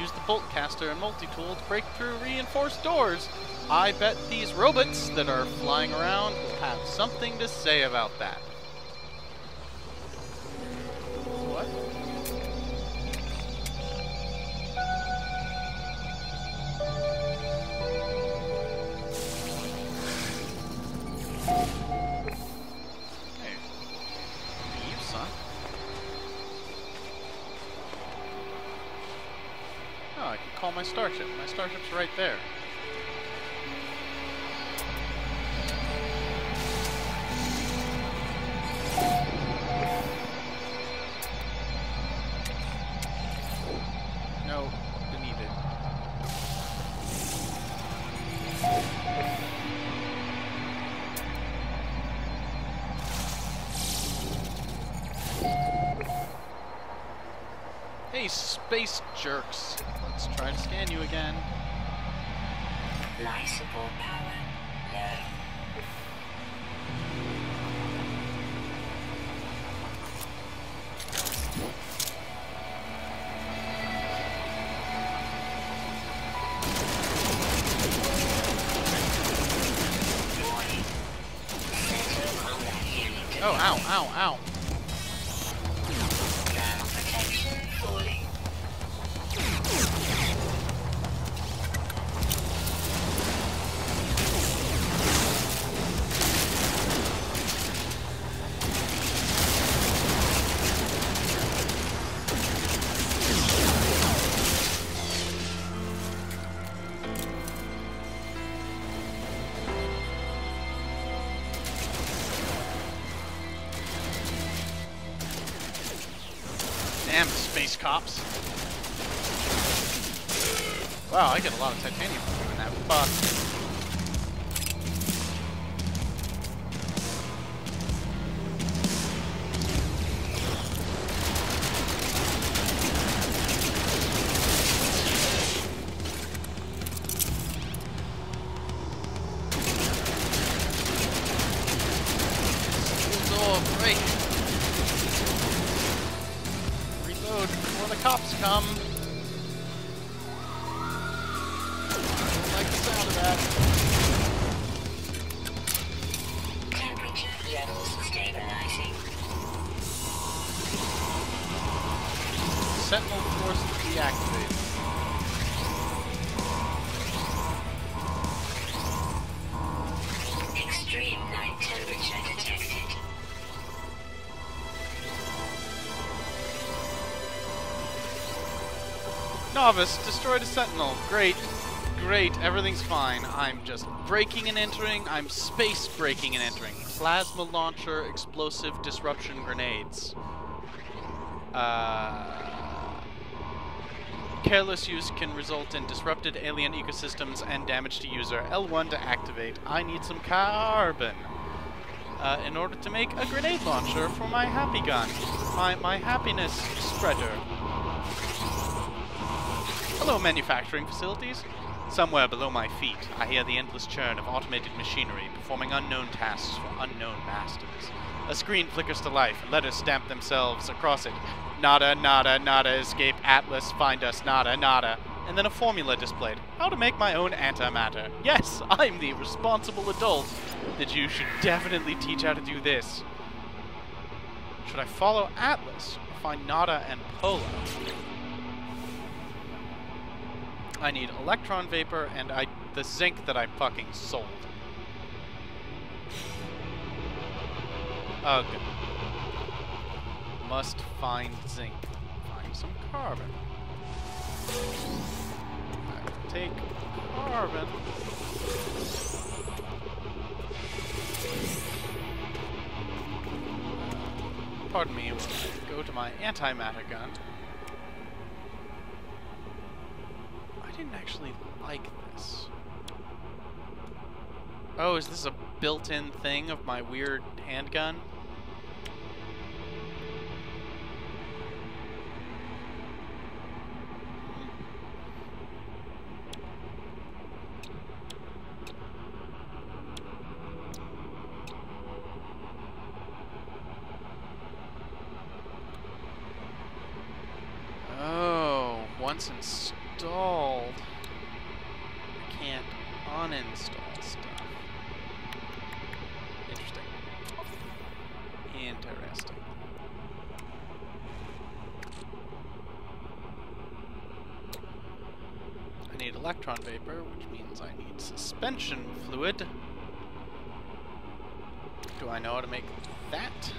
Use the Boltcaster and multi-tool to break through reinforced doors. I bet these robots that are flying around will have something to say about that. Ow, ow, cops. Wow, I get a lot of titanium from doing that. Fuck. Destroyed a sentinel. Great. Great, everything's fine. I'm just breaking and entering. I'm space breaking and entering. Plasma launcher, explosive disruption grenades. Uh, careless use can result in disrupted alien ecosystems and damage to user. L1 to activate. I need some carbon. Uh, in order to make a grenade launcher for my happy gun. My, my happiness spreader. Hello, manufacturing facilities. Somewhere below my feet, I hear the endless churn of automated machinery performing unknown tasks for unknown masters. A screen flickers to life, letters stamp themselves across it. Nada, nada, nada, escape Atlas, find us, nada, nada. And then a formula displayed. How to make my own antimatter. Yes, I'm the responsible adult that you should definitely teach how to do this. Should I follow Atlas or find Nada and Polo? I need electron vapor and I the zinc that I fucking sold. Good. Must find zinc. Find some carbon. I will take carbon. Pardon me, go to my antimatter gun. I didn't actually like this. Oh, is this a built-in thing of my weird handgun? Hmm. Oh, once installed, I can't uninstall stuff. Interesting. Interesting. I need electron vapor, which means I need suspension fluid. Do I know how to make that?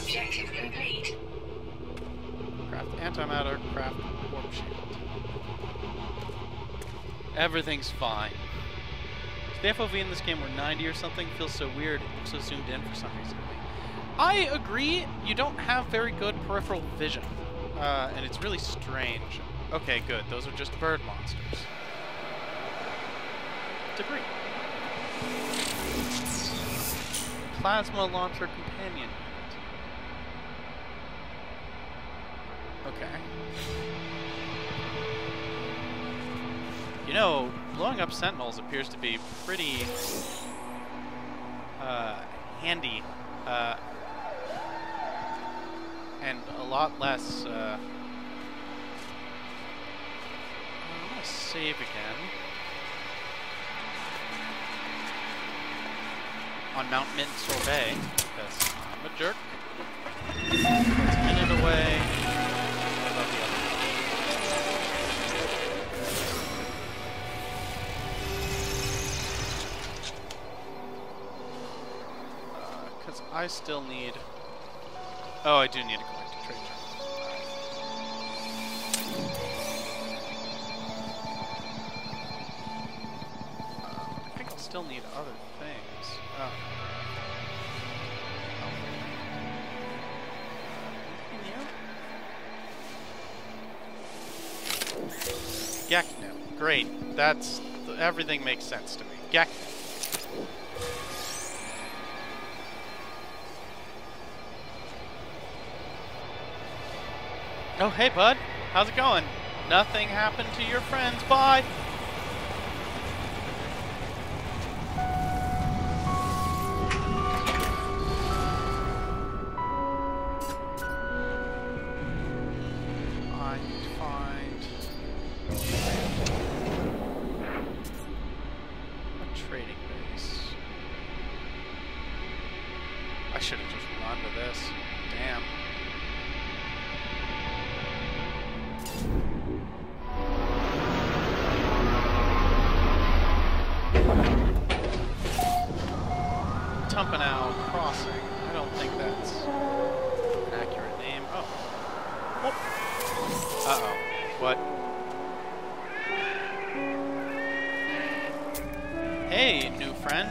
Objective complete. Antimatter, craft warp shield. Everything's fine. The FOV in this game were 90 or something feels so weird, it looks so zoomed in for some reason. I agree, you don't have very good peripheral vision. Uh, and it's really strange. Okay, good. Those are just bird monsters. Debris. Plasma launcher companion Okay. You know, blowing up sentinels appears to be pretty uh, handy uh, and a lot less. Uh, I'm gonna save again on Mount Mint Sorbet because I'm a jerk. Let's pin away. I still need... Oh, I do need to a trade journal. Um, I think I'll still need other things. Oh. Oh. Gekno. Great. That's... Everything makes sense to me. Oh, hey, bud. How's it going? Nothing happened to your friends. Bye. but... Hey, new friend.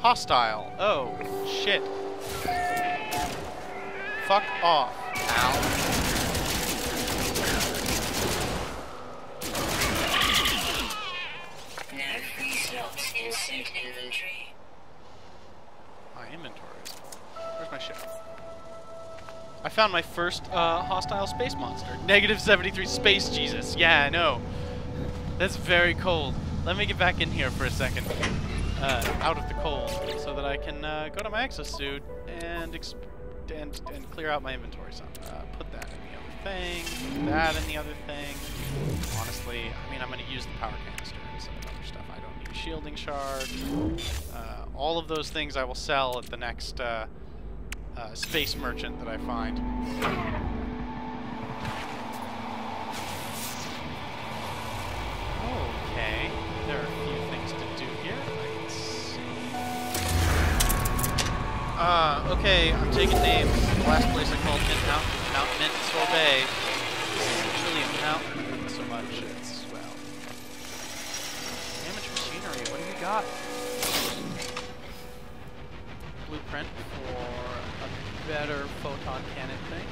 Hostile. Oh, shit. Fuck off, Al. I found my first uh, hostile space monster. Negative 73 Space Jesus. Yeah, I know. That's very cold. Let me get back in here for a second. Uh, out of the cold, so that I can uh, go to my exosuit and, exp and and clear out my inventory some. Uh, put that in the other thing. That in the other thing. Honestly, I mean, I'm going to use the power canister and some other stuff. I don't need a shielding shard. Uh, all of those things I will sell at the next uh, space merchant that I find. Okay, there are a few things to do here. Let's see. Uh, okay, I'm taking names. The last place I called Mint Mountain, Mount Mint Sorbet. This is actually a mountain, so much. It's, well, damage machinery. What do you got? Blueprint for better photon cannon thing.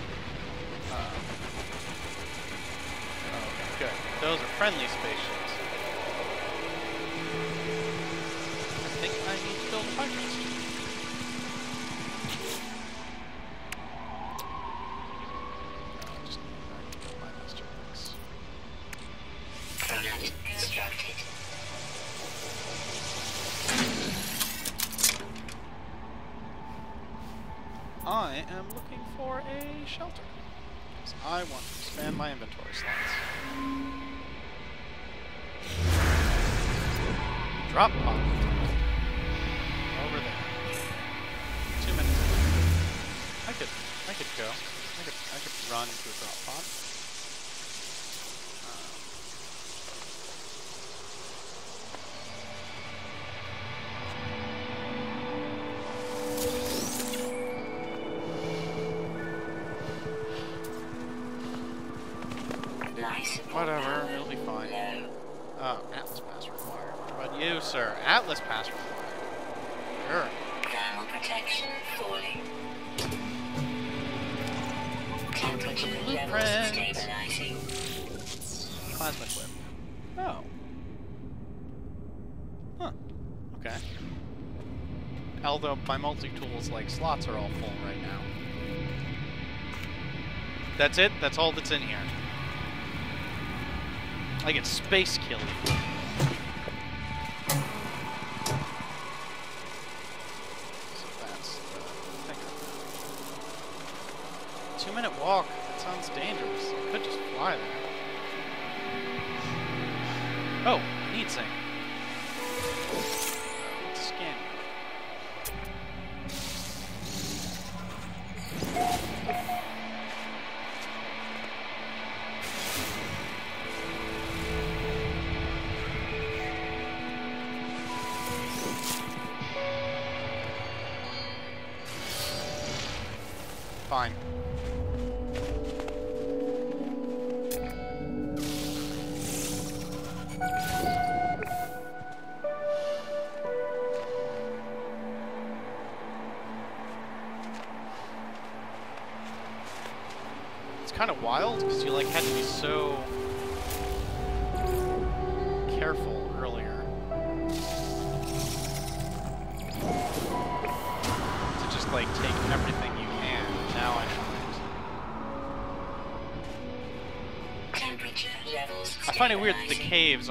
Uh, oh, good. Those are friendly spaceships. I think I need to build hydrants. My multi-tools like slots are all full right now. That's it? That's all that's in here. I get space killing. So that's. Two minute walk. That sounds dangerous. I could just fly there. Oh, need sync.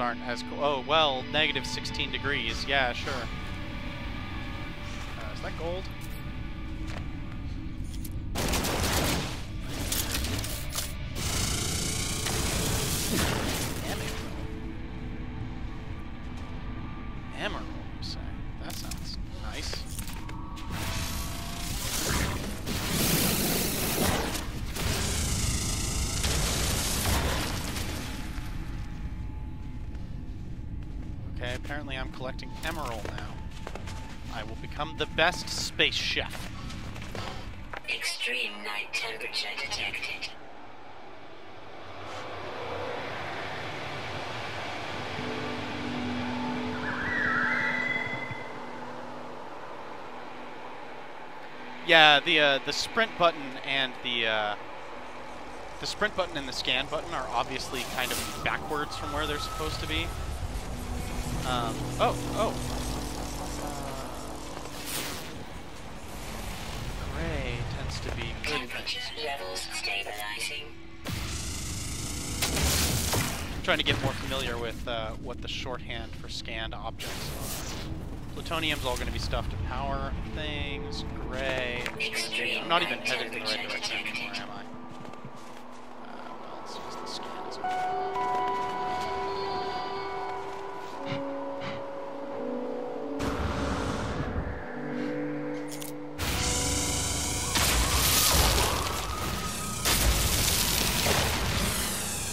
Aren't as cool. Oh well, negative 16 degrees. Yeah, sure. Uh, is that gold? Space chef. Extreme night temperature detected. Yeah, the uh, the sprint button and the uh, the sprint button and the scan button are obviously kind of backwards from where they're supposed to be. Um, oh, oh. Scanned objects are. Plutonium's all going to be stuffed to power things. Gray. I'm not even headed in the right direction anymore, am I? Uh.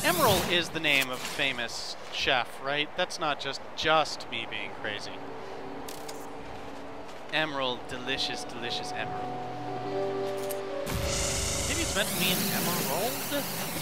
Emeril is the name of famous chef, right? That's not just just me being crazy. Emeril, delicious, delicious Emeril. Maybe it's meant to mean emerald?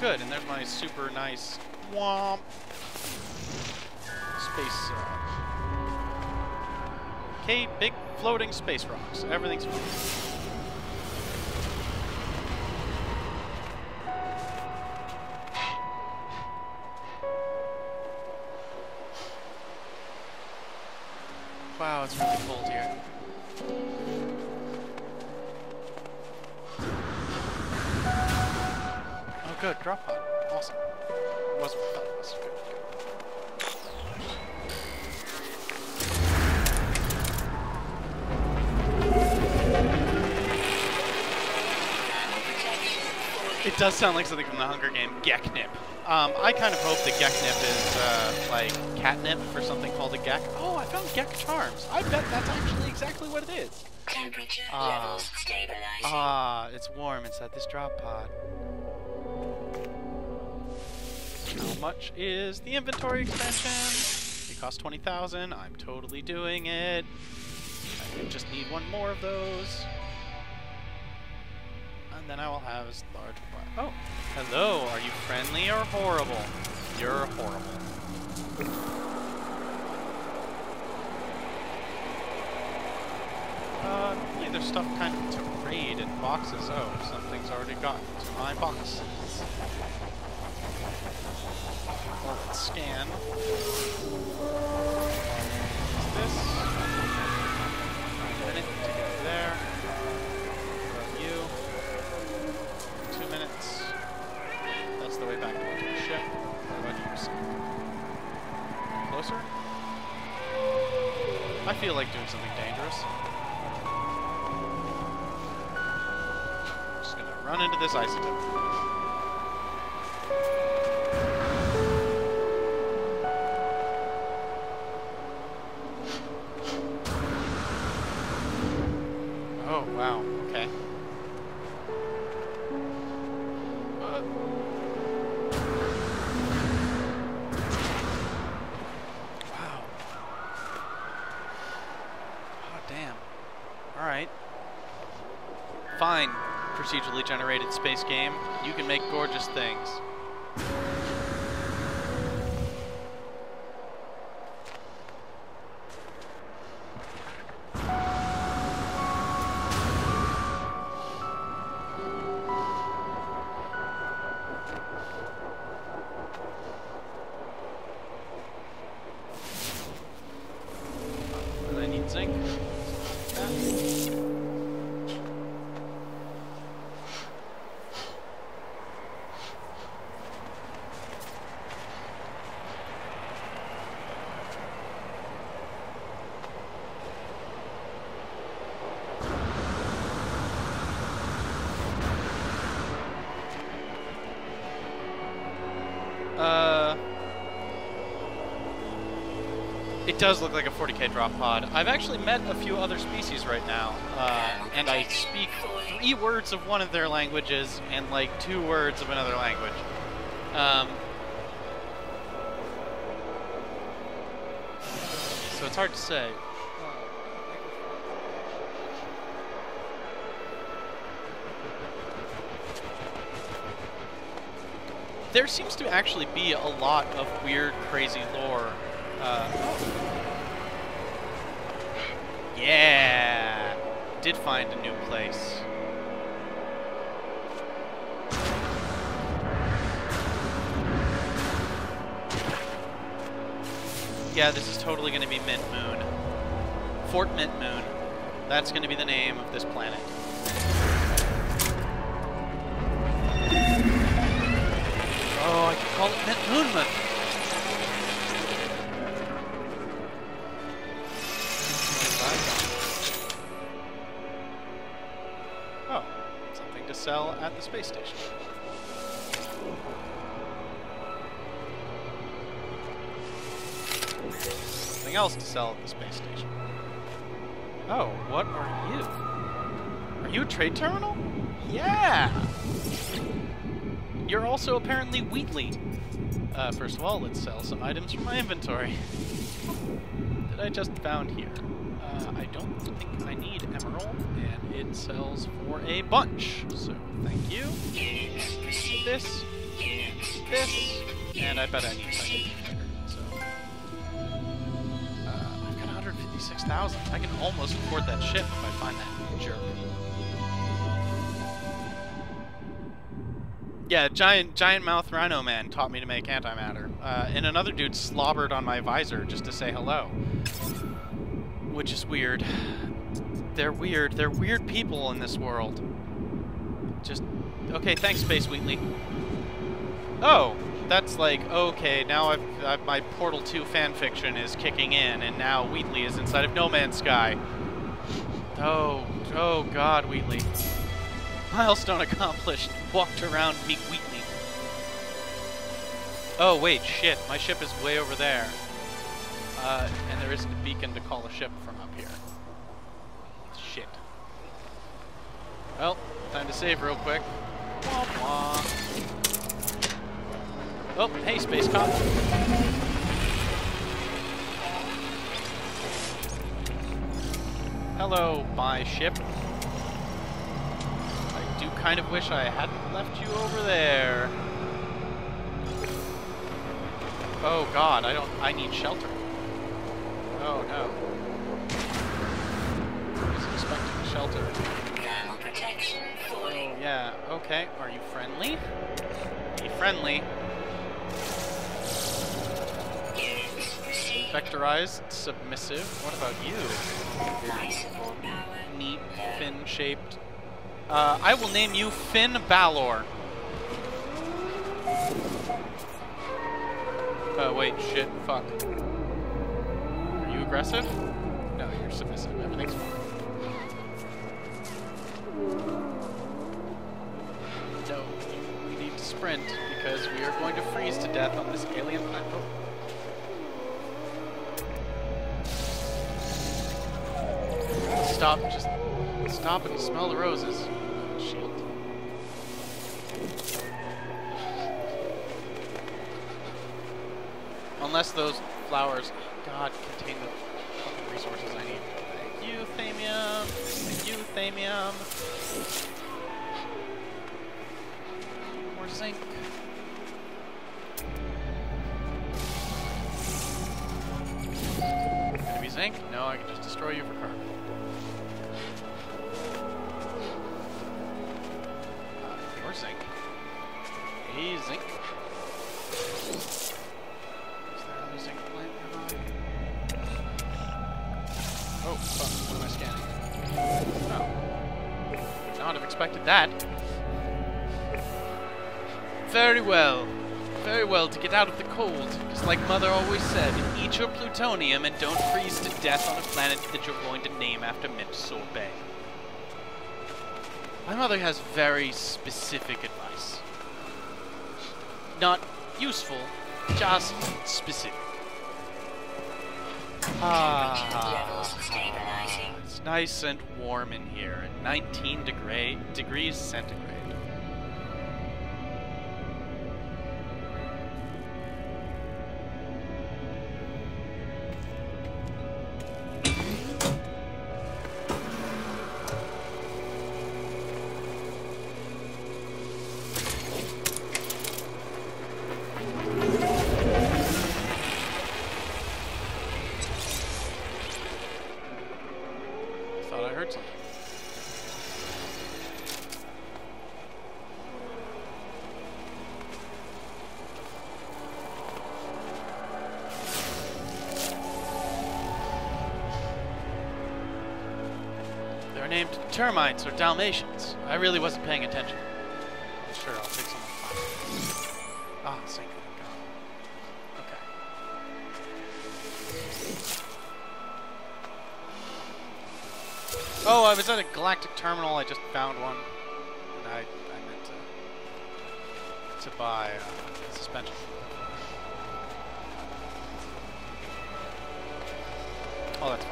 Good, and there's my super nice womp space. Uh, okay, big floating space rocks. Everything's fine. Sound like something from the Hunger Game, Geknip. Um, I kind of hope that Geknip is uh, like catnip for something called a Gek. Oh, I found Gek Charms. I bet that's actually exactly what it is. Temperature Ah. levels stabilizing. Ah, it's warm inside this drop pod. How much is the inventory expansion? It costs 20,000. I'm totally doing it. I just need one more of those. And then I will have as large Oh, hello. Are you friendly or horrible? You're horrible. Uh, yeah, there's stuff kind of to raid in boxes. Oh, something's already gotten to my boxes. Well, let's scan. Feel like doing something dangerous. I'm just gonna run into this isotope. Does look like a 40k drop pod. I've actually met a few other species right now, uh, and I speak three words of one of their languages and like two words of another language. Um, so it's hard to say. There seems to actually be a lot of weird, crazy lore. Uh, yeah! Did find a new place. Yeah, this is totally going to be Mint Moon. Fort Mint Moon. That's going to be the name of this planet. Oh, I can call it Mint Moonman. Oh, at the space station. Something else to sell at the space station. Oh, what are you? Are you a trade terminal? Yeah! You're also apparently Wheatley. Uh, first of all, let's sell some items from my inventory. *laughs* that I just found here. Uh, I don't think I need Emeril, it sells for a bunch. So thank you. This, this, and I bet I need bigger. So uh, I've got 156,000. I can almost afford that ship if I find that jerk. Yeah, giant giant mouth rhino man taught me to make antimatter. Uh, and another dude slobbered on my visor just to say hello. Which is weird. They're weird. They're weird people in this world. Just okay. Thanks, Space Wheatley. Oh, that's like okay. Now I've, I've my Portal 2 fanfiction is kicking in, and now Wheatley is inside of No Man's Sky. Oh, oh God, Wheatley. Milestone accomplished. Walked around meet Wheatley. Oh, wait, shit. My ship is way over there. Uh, and there isn't a beacon to call a ship from up here. Shit. Well, time to save real quick. Wah, wah. Oh, hey, Space Cop. Hello, my ship I do kind of wish I hadn't left you over there. Oh god, I don't I need shelter. Oh no. I was expecting shelter. Oh yeah, okay. Are you friendly? Be friendly. Vectorized, submissive. What about you? Neat, fin-shaped uh, I will name you Finn Balor. Oh, wait, shit, fuck. Are you aggressive? No, you're submissive. Everything's fine. Sprint because we are going to freeze to death on this alien planet. Stop, just stop and smell the roses. Unless those flowers, God, contain the fucking resources I need. Thank you, Zinc. Gonna be zinc? No, I can just destroy you for carbon. Uh, more zinc. Hey, zinc. Is there another zinc plant nearby? Oh, fuck. What am I scanning? Oh. Not have expected that. Very well. Very well to get out of the cold. Because like Mother always said, eat your plutonium and don't freeze to death on a planet that you're going to name after Mint Sorbet. My mother has very specific advice. Not useful, just specific. Ah, it's nice and warm in here at 19 degree, degrees centigrade. Termites or Dalmatians. I really wasn't paying attention. Sure, I'll take some of. Ah, thank God. Okay. Oh, I was at a galactic terminal. I just found one, and I I meant to to buy uh, suspension. Oh, that's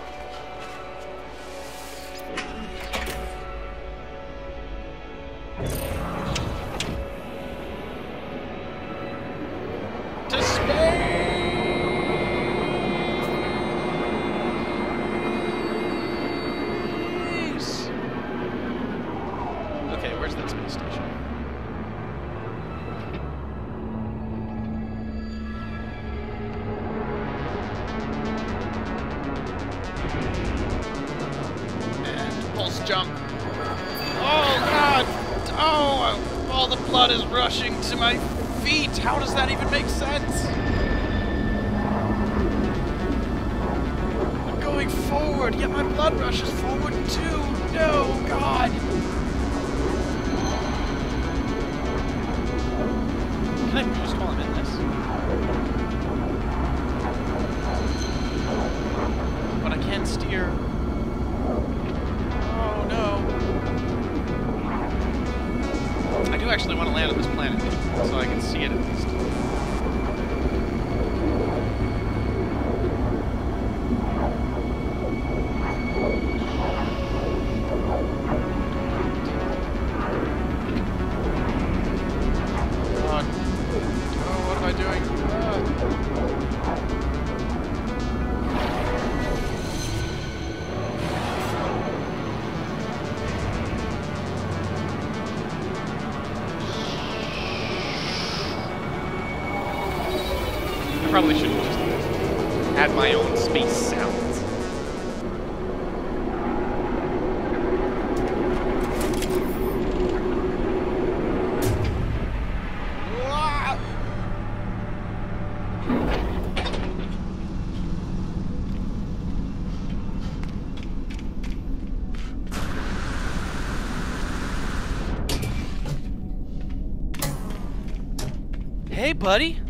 buddy.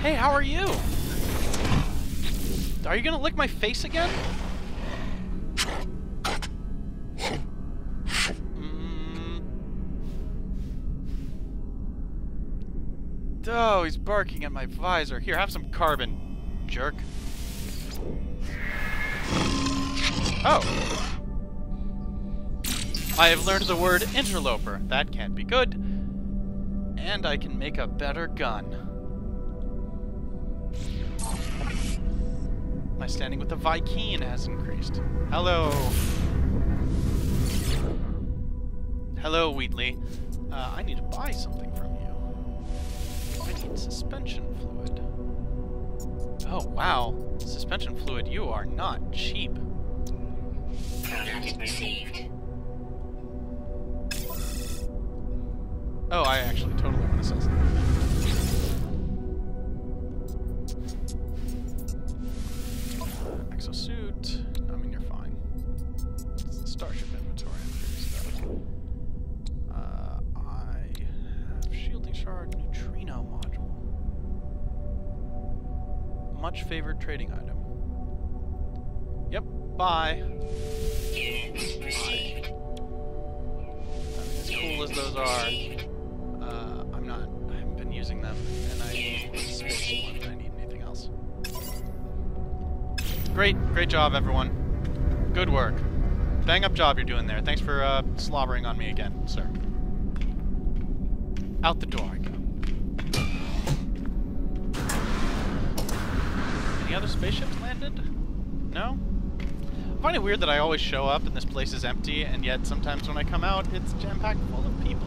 Hey, how are you? Are you gonna lick my face again? Mm. Oh, he's barking at my visor. Here, have some carbon, jerk. Oh. I have learned the word interloper. That can't be good. And I can make a better gun. My standing with the Vy'keen has increased. Hello. Hello, Wheatley. Uh, I need to buy something from you. I need suspension fluid. Oh, wow. Suspension fluid, you are not cheap. Product received. Oh, I actually totally want to sell something. Exosuit. I mean, you're fine. It's the Starship inventory. About. Uh, I have shielding shard, neutrino module. Much favored trading item. Yep. Bye. Units received. I mean, as cool as those are, uh, I'm not. I haven't been using them, and I need space more than I need anything else. Great, great job, everyone. Good work. Bang up job you're doing there. Thanks for uh, slobbering on me again, sir. Out the door I go. Any other spaceships landed? No? I find it weird that I always show up and this place is empty, and yet sometimes when I come out, it's jam-packed full of people.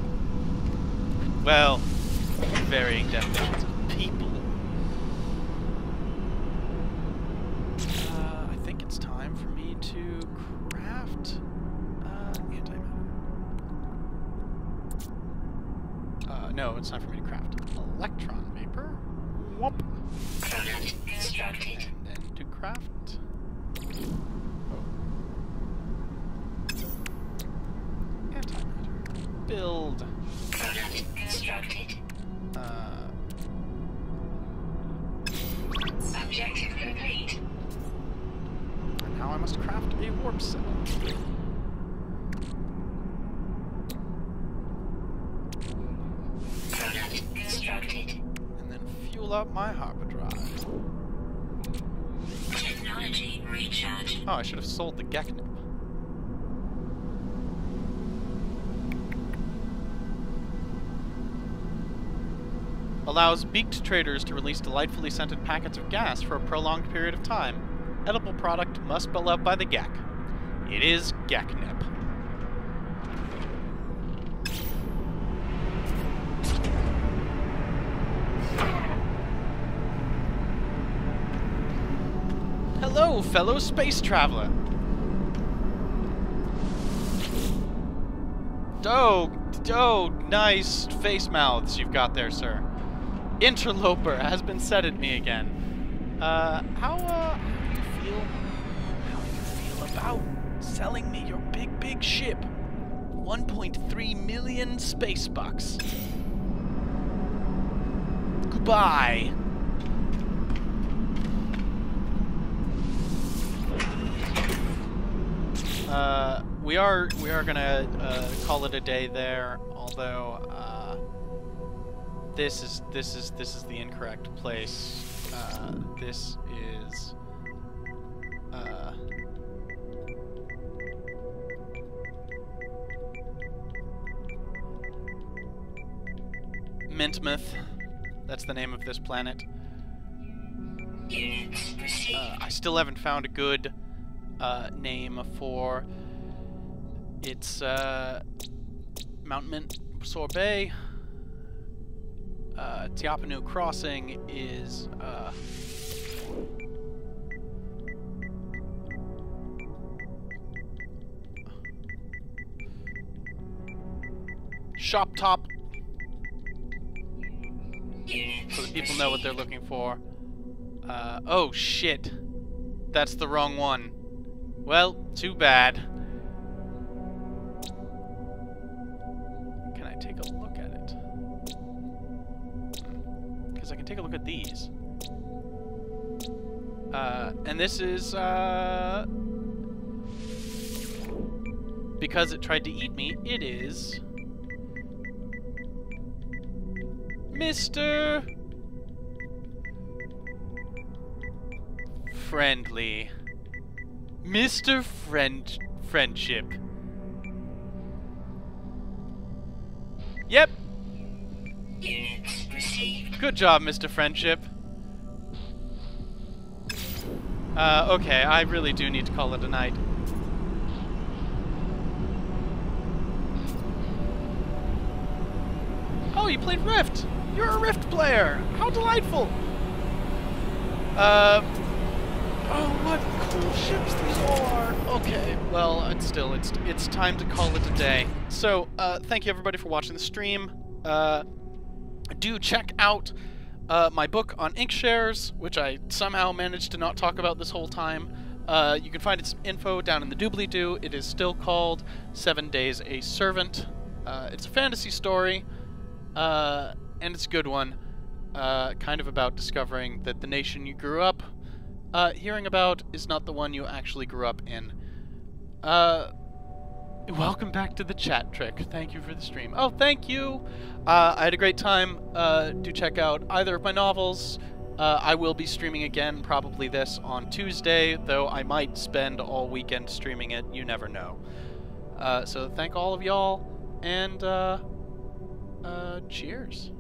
Well, varying definitions of people. Uh, I think it's time for me to craft uh, antimatter. Uh, no, it's time for me to craft electron vapor. Whoop. Constructed. And then to craft. Oh. Antimatter. Build. Constructed. Uh, Objective complete. and now I must craft a warp cell. Fuel up my hyperdrive. Technology recharge. Oh, I should have sold the Geknip. Allows beaked traders to release delightfully scented packets of gas for a prolonged period of time. Edible product must be loved by the Gek. It is Geknip. Hello, fellow space traveler. Oh, oh, nice face mouths you've got there, sir. Interloper has been said at me again. Uh, how, uh, how do you feel? How do you feel about selling me your big, big ship? 1.3 million space bucks. Goodbye. Uh, we are we are gonna uh, call it a day there. Although uh, this is this is this is the incorrect place. Uh, this is. Uh, Mintmouth. That's the name of this planet. Uh, I still haven't found a good uh, name for its uh, Mount Mint Sorbet. Uh, Tiapanu Crossing is uh, Shop Top, so that people know what they're looking for. Uh, oh shit, that's the wrong one. Well, too bad. Can I take a look at it? Because I can take a look at these. Uh, and this is, uh... Because it tried to eat me, it is... Mr... Friendly. Mr. Friend Friendship. Yep. Units received. Good job, Mr. Friendship. Uh, okay, I really do need to call it a night. Oh, you played Rift! You're a Rift player! How delightful! Uh, oh, what cool ships these are! Okay, well, it's still, it's, it's time to call it a day. So, uh, thank you everybody for watching the stream. Uh, do check out uh, my book on Inkshares, which I somehow managed to not talk about this whole time. Uh, you can find its info down in the doobly-doo. It is still called Seven Days a Servant. Uh, it's a fantasy story, uh, and it's a good one. Uh, kind of about discovering that the nation you grew up uh, hearing about is not the one you actually grew up in. Uh, Welcome back to the chat trick. Thank you for the stream. Oh, thank you. Uh, I had a great time. Uh, do check out either of my novels. Uh, I will be streaming again, probably this on Tuesday, though I might spend all weekend streaming it. You never know. Uh, so thank all of y'all, and uh, uh, cheers.